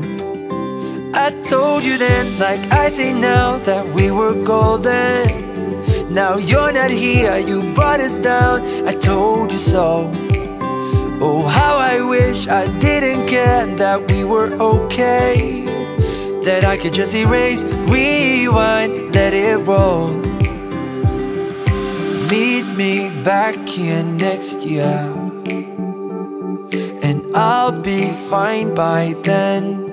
I told you then, like I say now, that we were golden. Now you're not here, you brought us down. I told you so. Oh, how I wish I didn't care that we were okay. That I could just erase, rewind, let it roll. Meet me back here next year. And I'll be fine by then.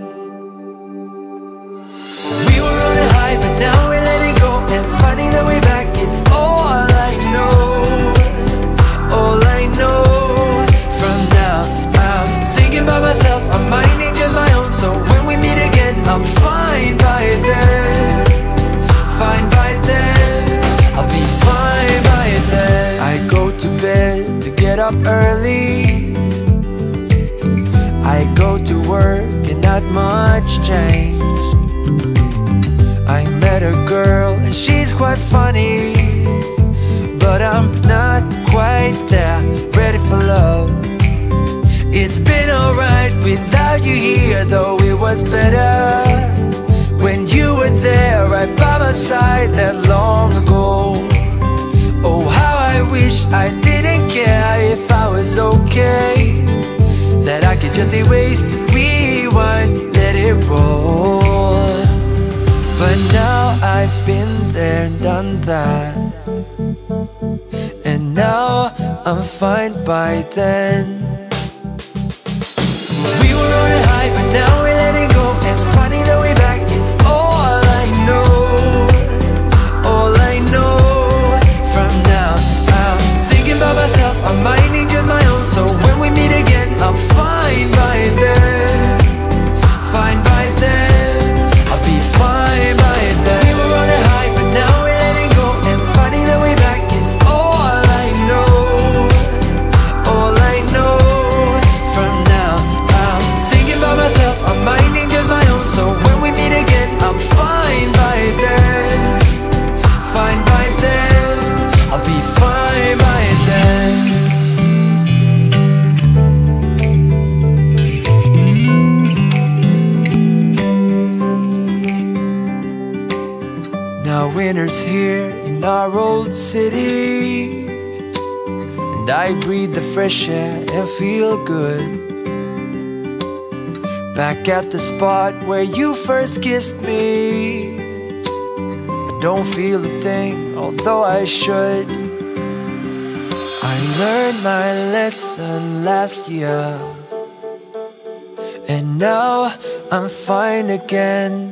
Not much change. I met a girl and she's quite funny. But I'm not quite there, ready for love. It's been alright without you here, though it was better when you were there right by my side that long ago. Oh, how I wish I didn't care if I was okay. That I could just erase, rewind, let it roll. But now I've been there and done that. And now I'm fine by then. We were on a high, but now we're letting go. And finding the way back is all I know. All I know. From now, I'm thinking about myself. Here in our old city. And I breathe the fresh air and feel good. Back at the spot where you first kissed me. I don't feel a thing, although I should. I learned my lesson last year. And now I'm fine again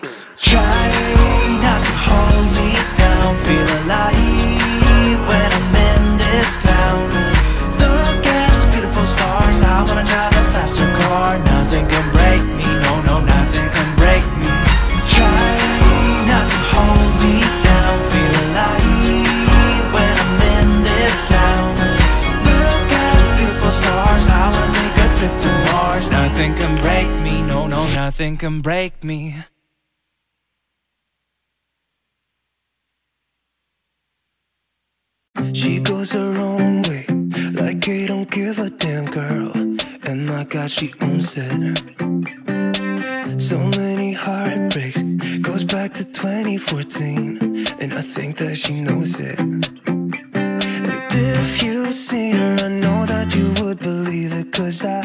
can break me. She goes her own way, like he don't give a damn girl. And my god, she owns it. So many heartbreaks, goes back to 2014. And I think that she knows it. And if you've seen her, I know that you would believe it. Cause I,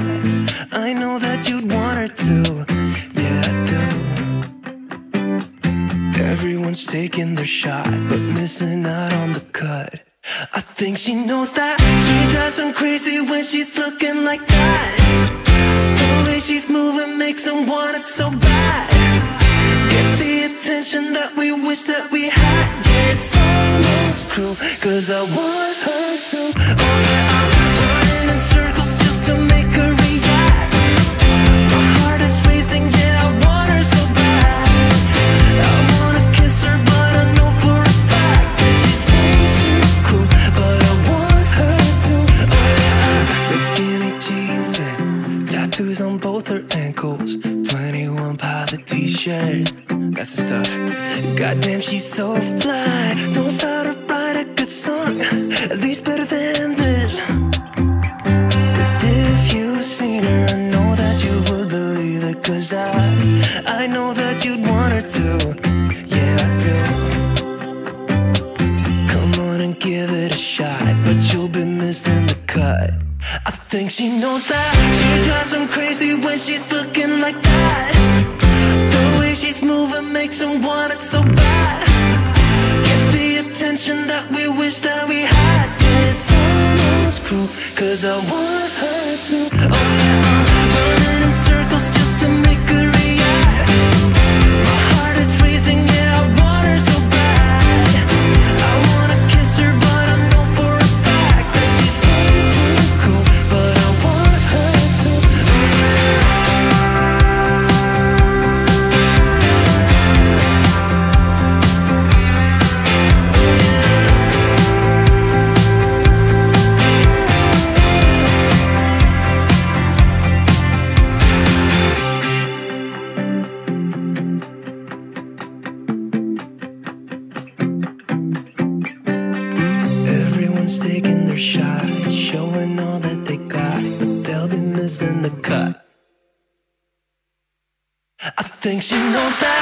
I know that you'd want her to. taking their shot, but missing out on the cut. I think she knows that she drives them crazy when she's looking like that. The way she's moving makes them want it so bad. It's the attention that we wish that we had. Yeah, it's almost cruel, cause I want her to. Oh, yeah, I'm running in circles. Goddamn, she's so fly. Knows how to write a good song, at least better than this. Cause if you've seen her, I know that you would believe it. Cause I, I know that you'd want her to. Yeah, I do. Come on and give it a shot, but you'll be missing the cut. I think she knows that she drives him crazy when she's looking like that she's moving makes him want it so bad. Gets the attention that we wish that we had. Yeah, it's almost cruel Cause I want her to. Oh yeah, I'm burning in circles just to Think she knows that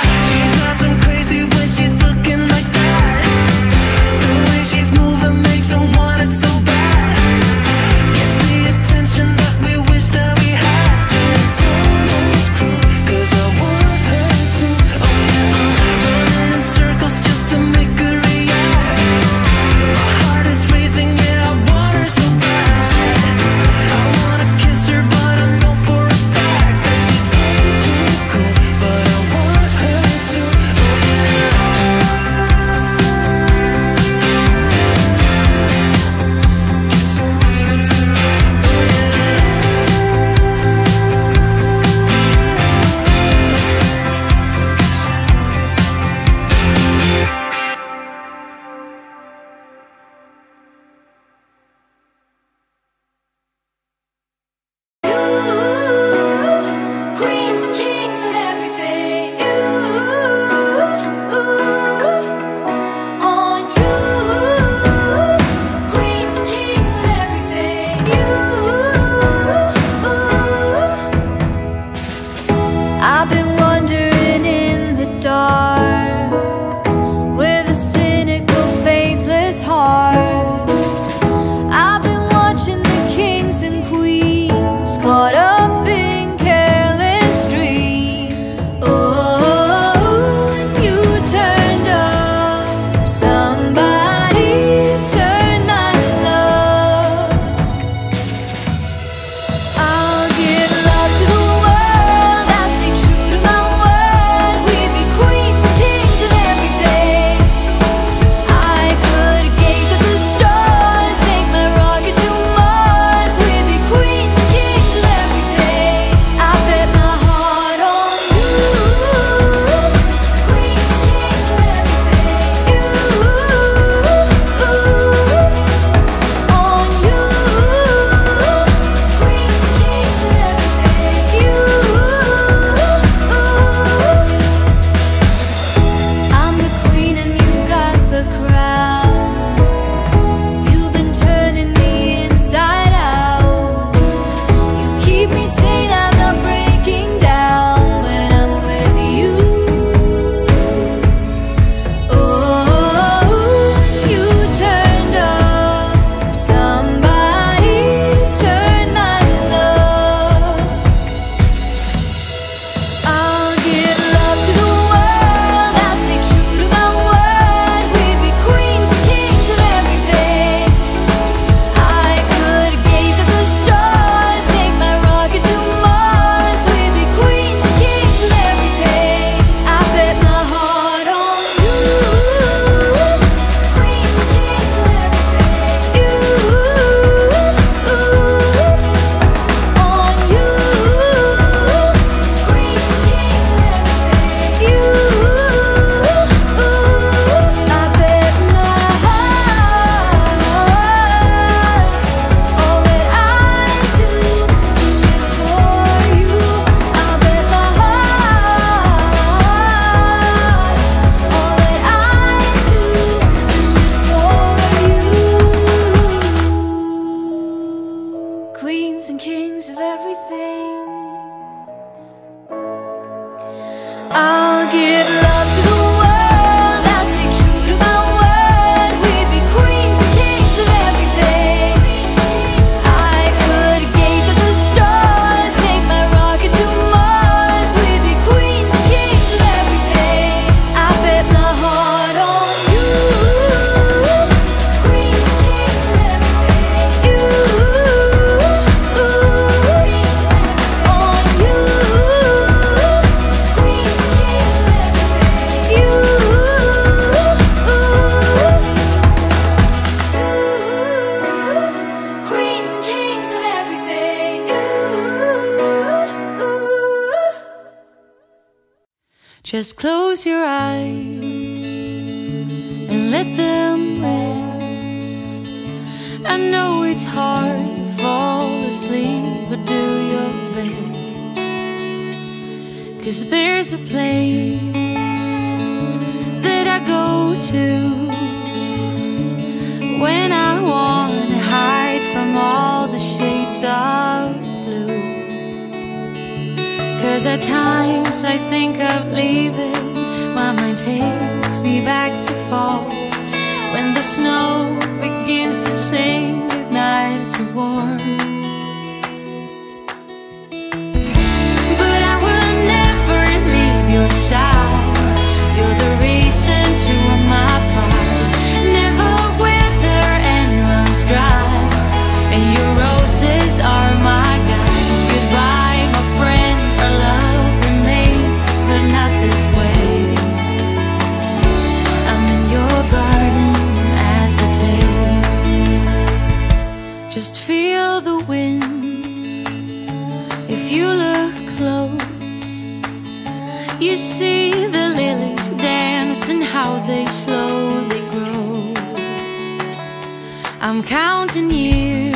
counting years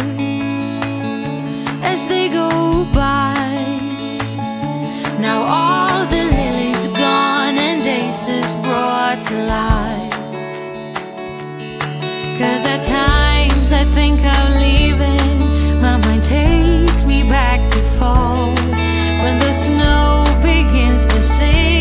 as they go by. Now all the lilies gone and aces brought to life. Cause at times I think I'm leaving, my mind takes me back to fall when the snow begins to sing.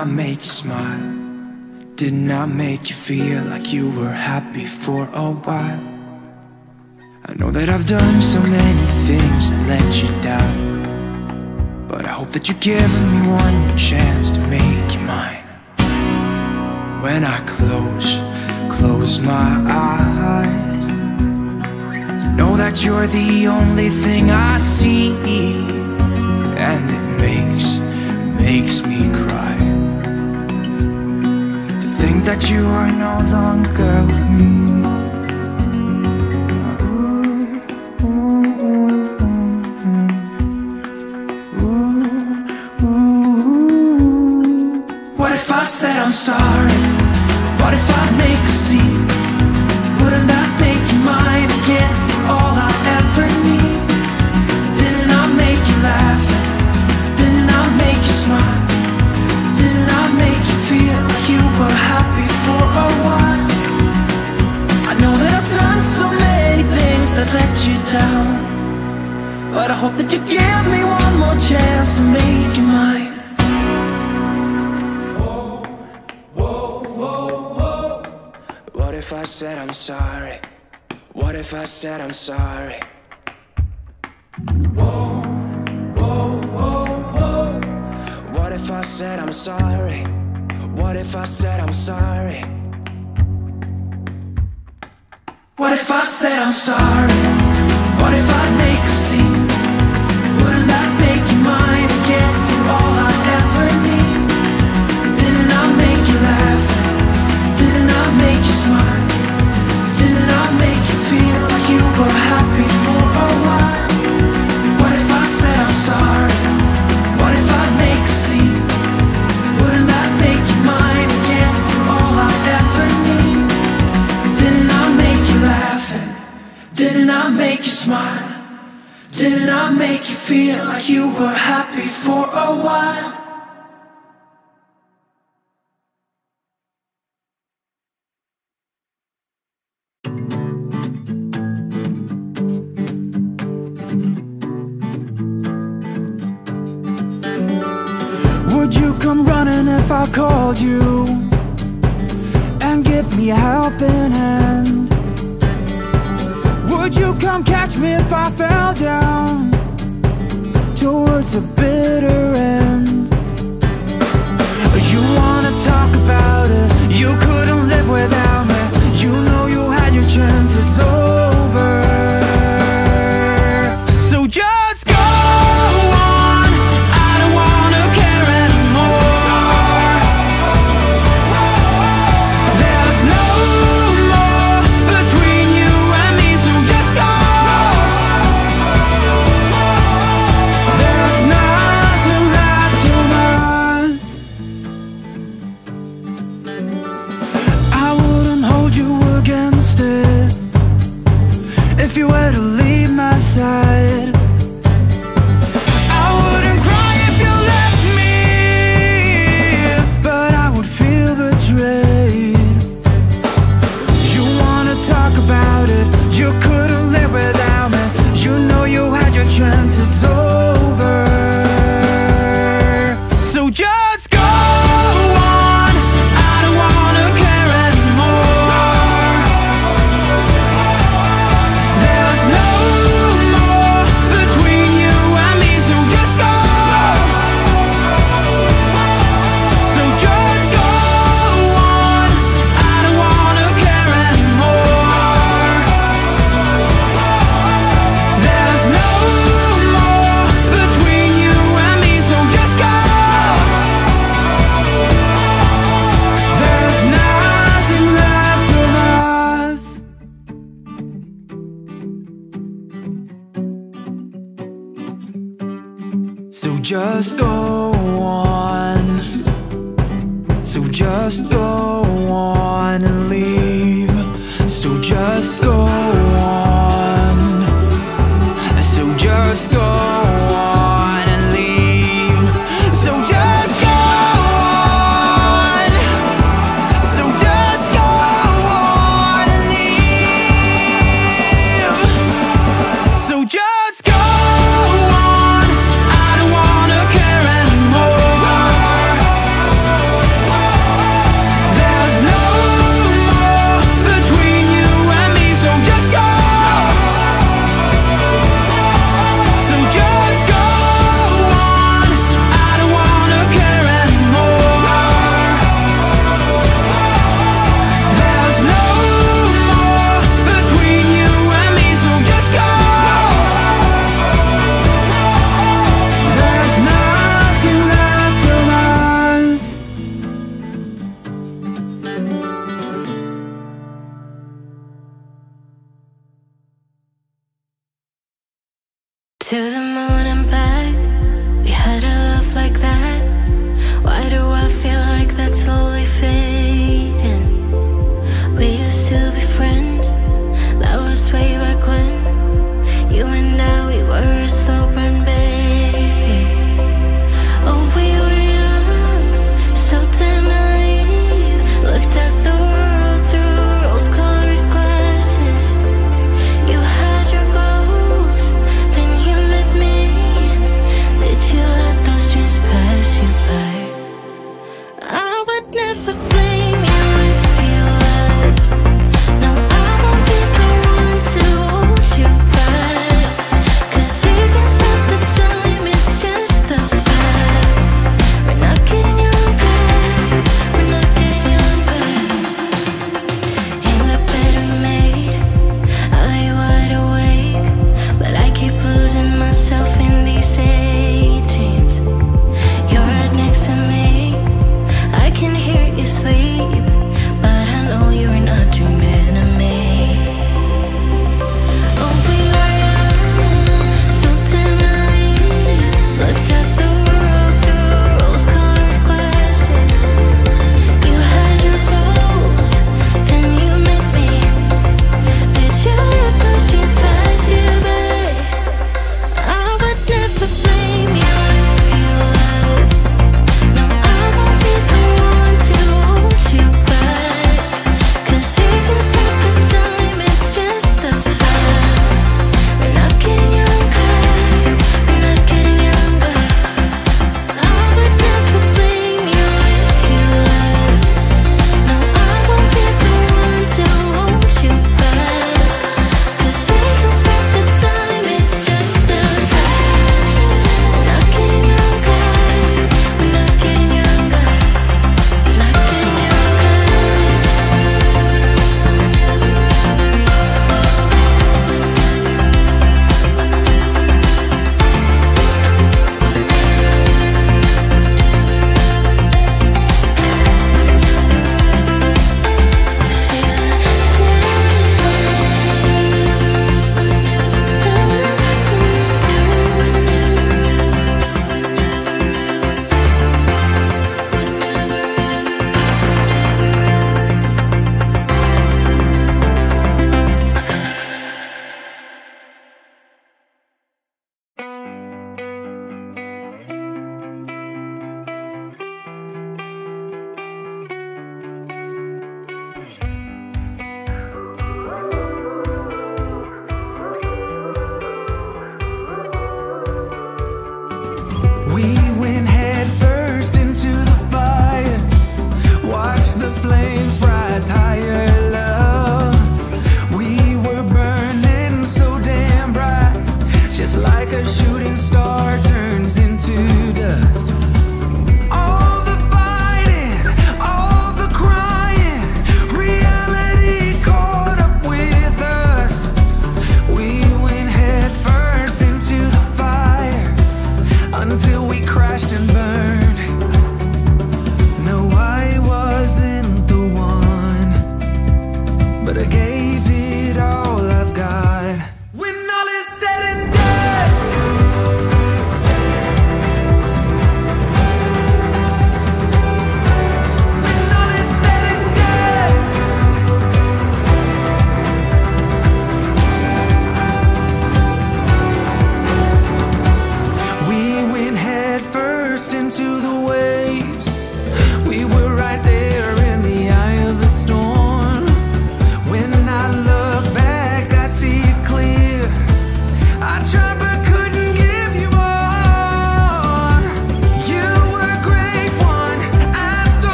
I make you smile? Didn't I make you feel like you were happy for a while? I know that I've done so many things that let you down. But I hope that you give me one more chance to make you mine. When I close, close my eyes, you know that you're the only thing I see. And it makes, makes me cry that you are no longer with me. What if I said I'm sorry? What if I make a scene? Down. But I hope that you give me one more chance to make you mine. What if I said I'm sorry? What if I said I'm sorry? Whoa, whoa, whoa, whoa. What if I said I'm sorry? What if I said I'm sorry? What if I said I'm sorry? What if I make a scene? Didn't I make you feel like you were happy for a while? Would you come running if I called you and give me a helping hand? Would you come catch me if I fell down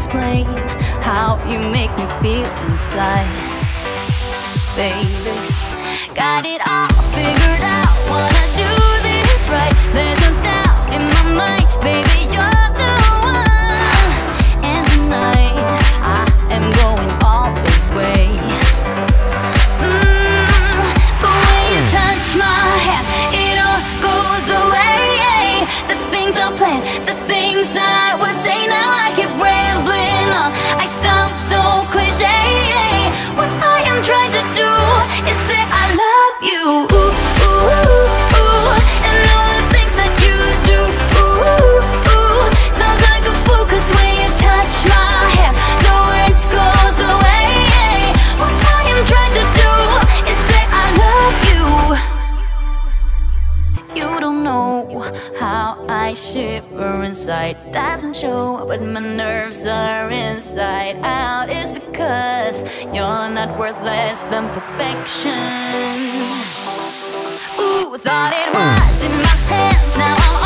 explain how you make me feel inside, baby. Got it all figured out. Wanna do this right? There's no doubt in my mind, baby. You're sight doesn't show, but my nerves are inside out. It's because you're not worth less than perfection. Ooh, thought it was in my hands, now I'm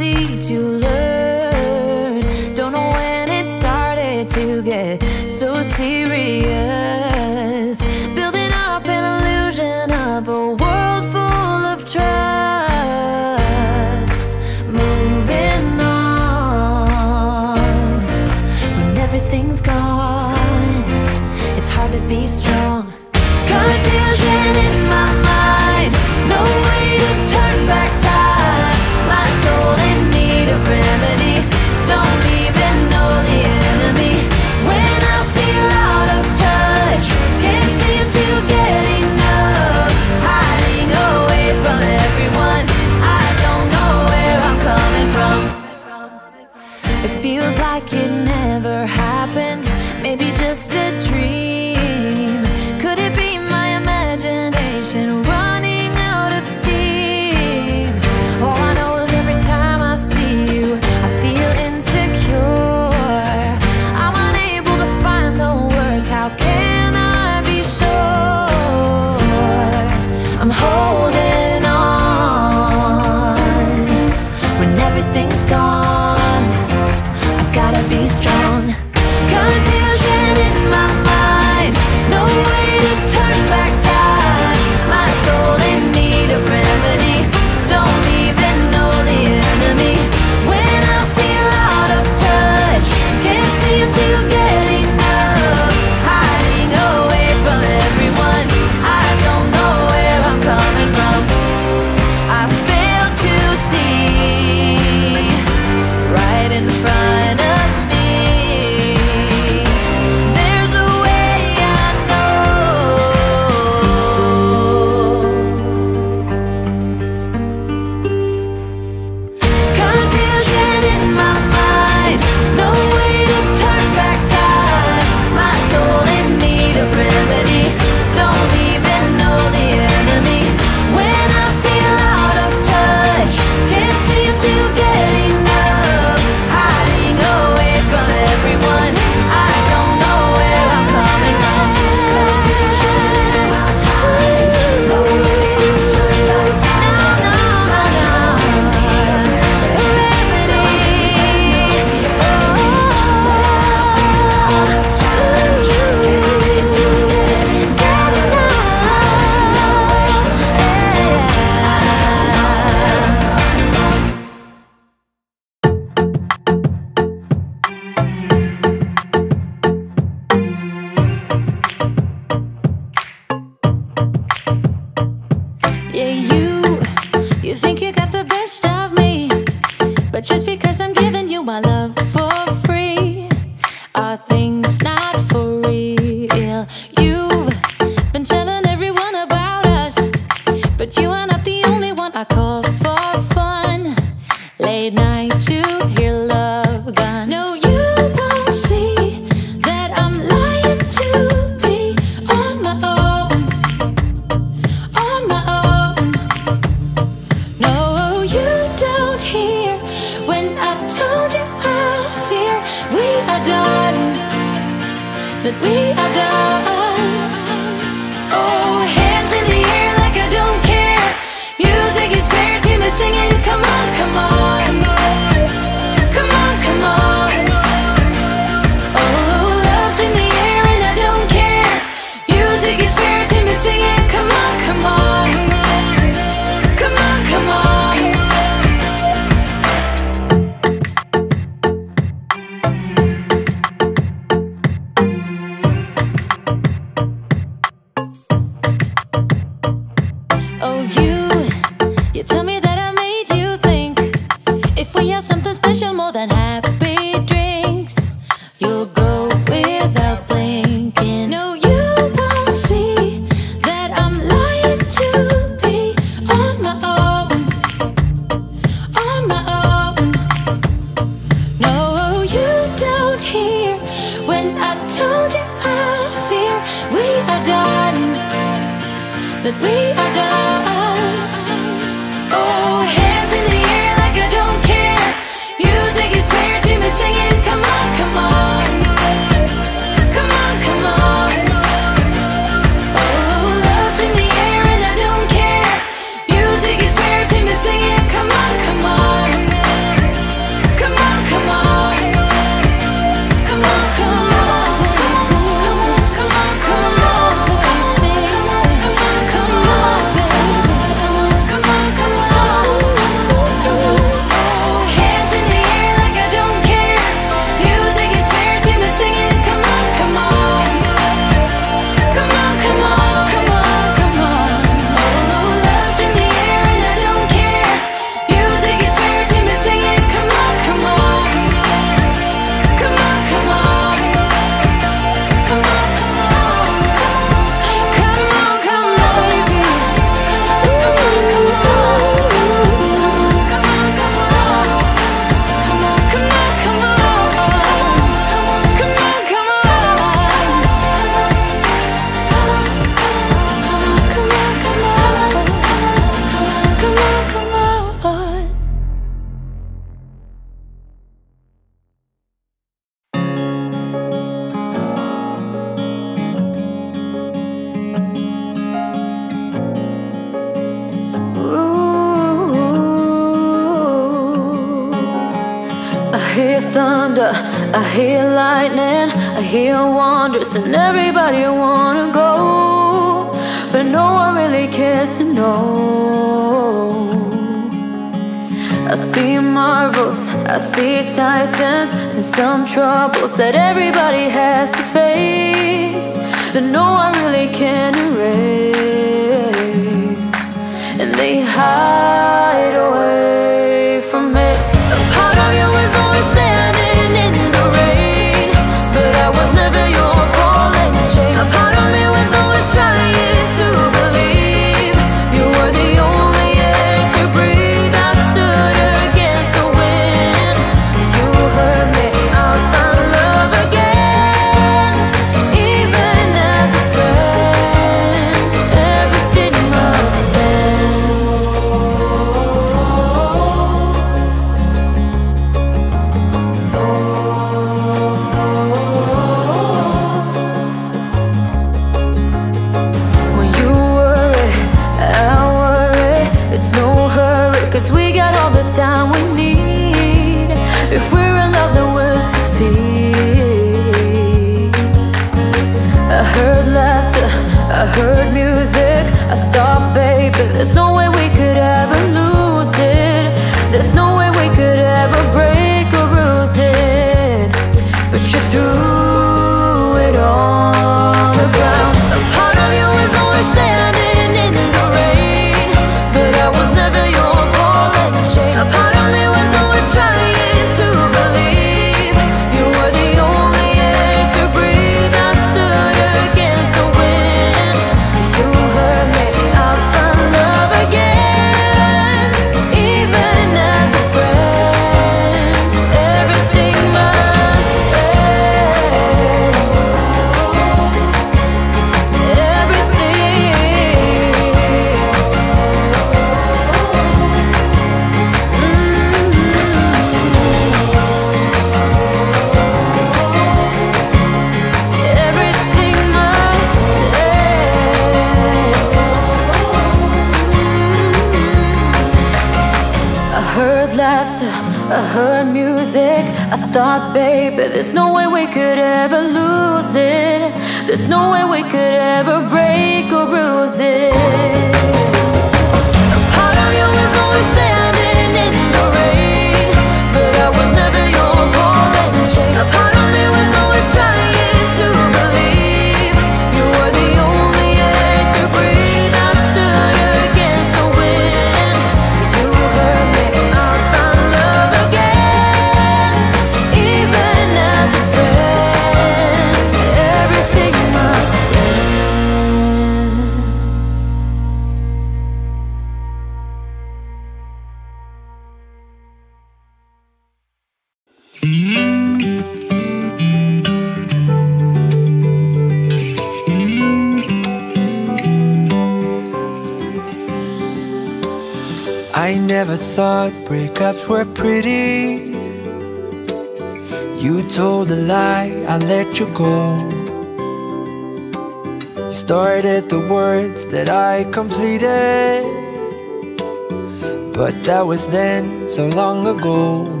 But that was then, so long ago.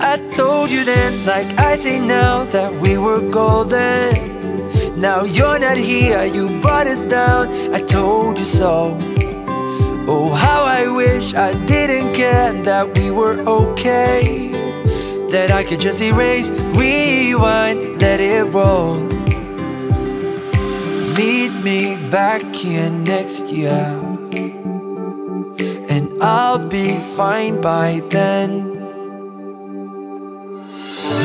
I told you then, like I say now, that we were golden. Now you're not here, you brought us down. I told you so. Oh, how I wish I didn't care that we were okay. That I could just erase, rewind, let it roll. Meet me back here next year. I'll be fine by then.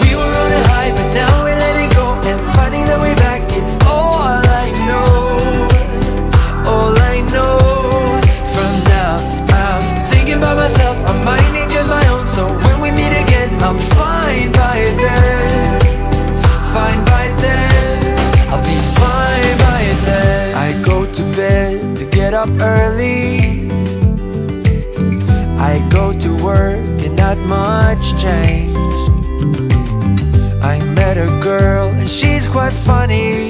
We were a high, but now we're letting go. And finding the way back is all I know. All I know. From now, I'm thinking about myself. I'm minding just my own. So when we meet again, I'm fine by then. Fine by then. I'll be fine by then. I go to bed to get up early. Not much change. I met a girl and she's quite funny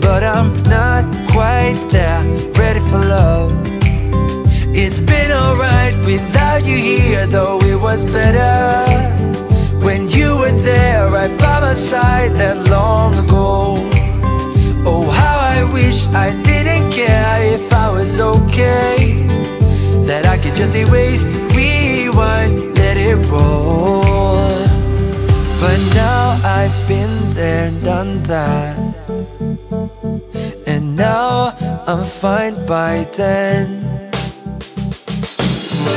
But I'm not quite there, ready for love. It's been alright without you here Though it was better. When you were there right by my side that long ago. Oh how I wish I didn't care if I was okay That I could just erase, rewind, let it roll. But now I've been there and done that. And now I'm fine by then.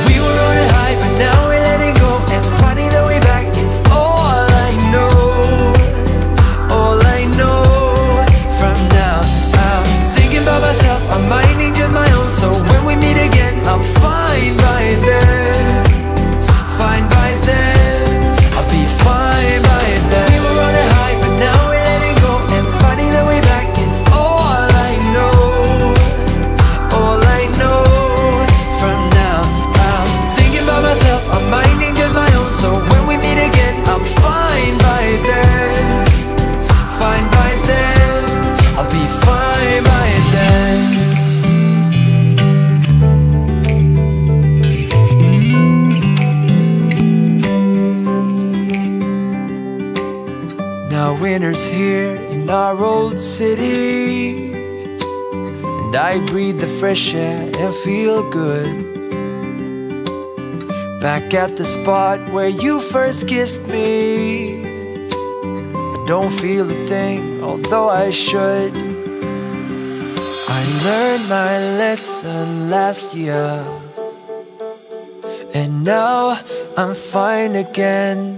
We were on a high but now we're letting go And finding the way back our old city. And I breathe the fresh air and feel good. Back at the spot where you first kissed me. I don't feel a thing, although I should. I learned my lesson last year. And now I'm fine again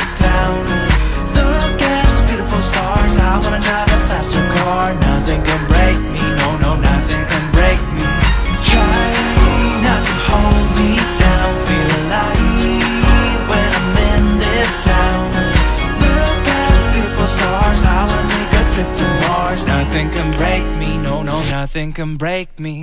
this town. Look at those beautiful stars. I wanna drive a faster car. Nothing can break me, no, no, nothing can break me. Try not to hold me down. Feel alive when I'm in this town. Look at those beautiful stars. I wanna take a trip to Mars. Nothing can break me, no, no, nothing can break me.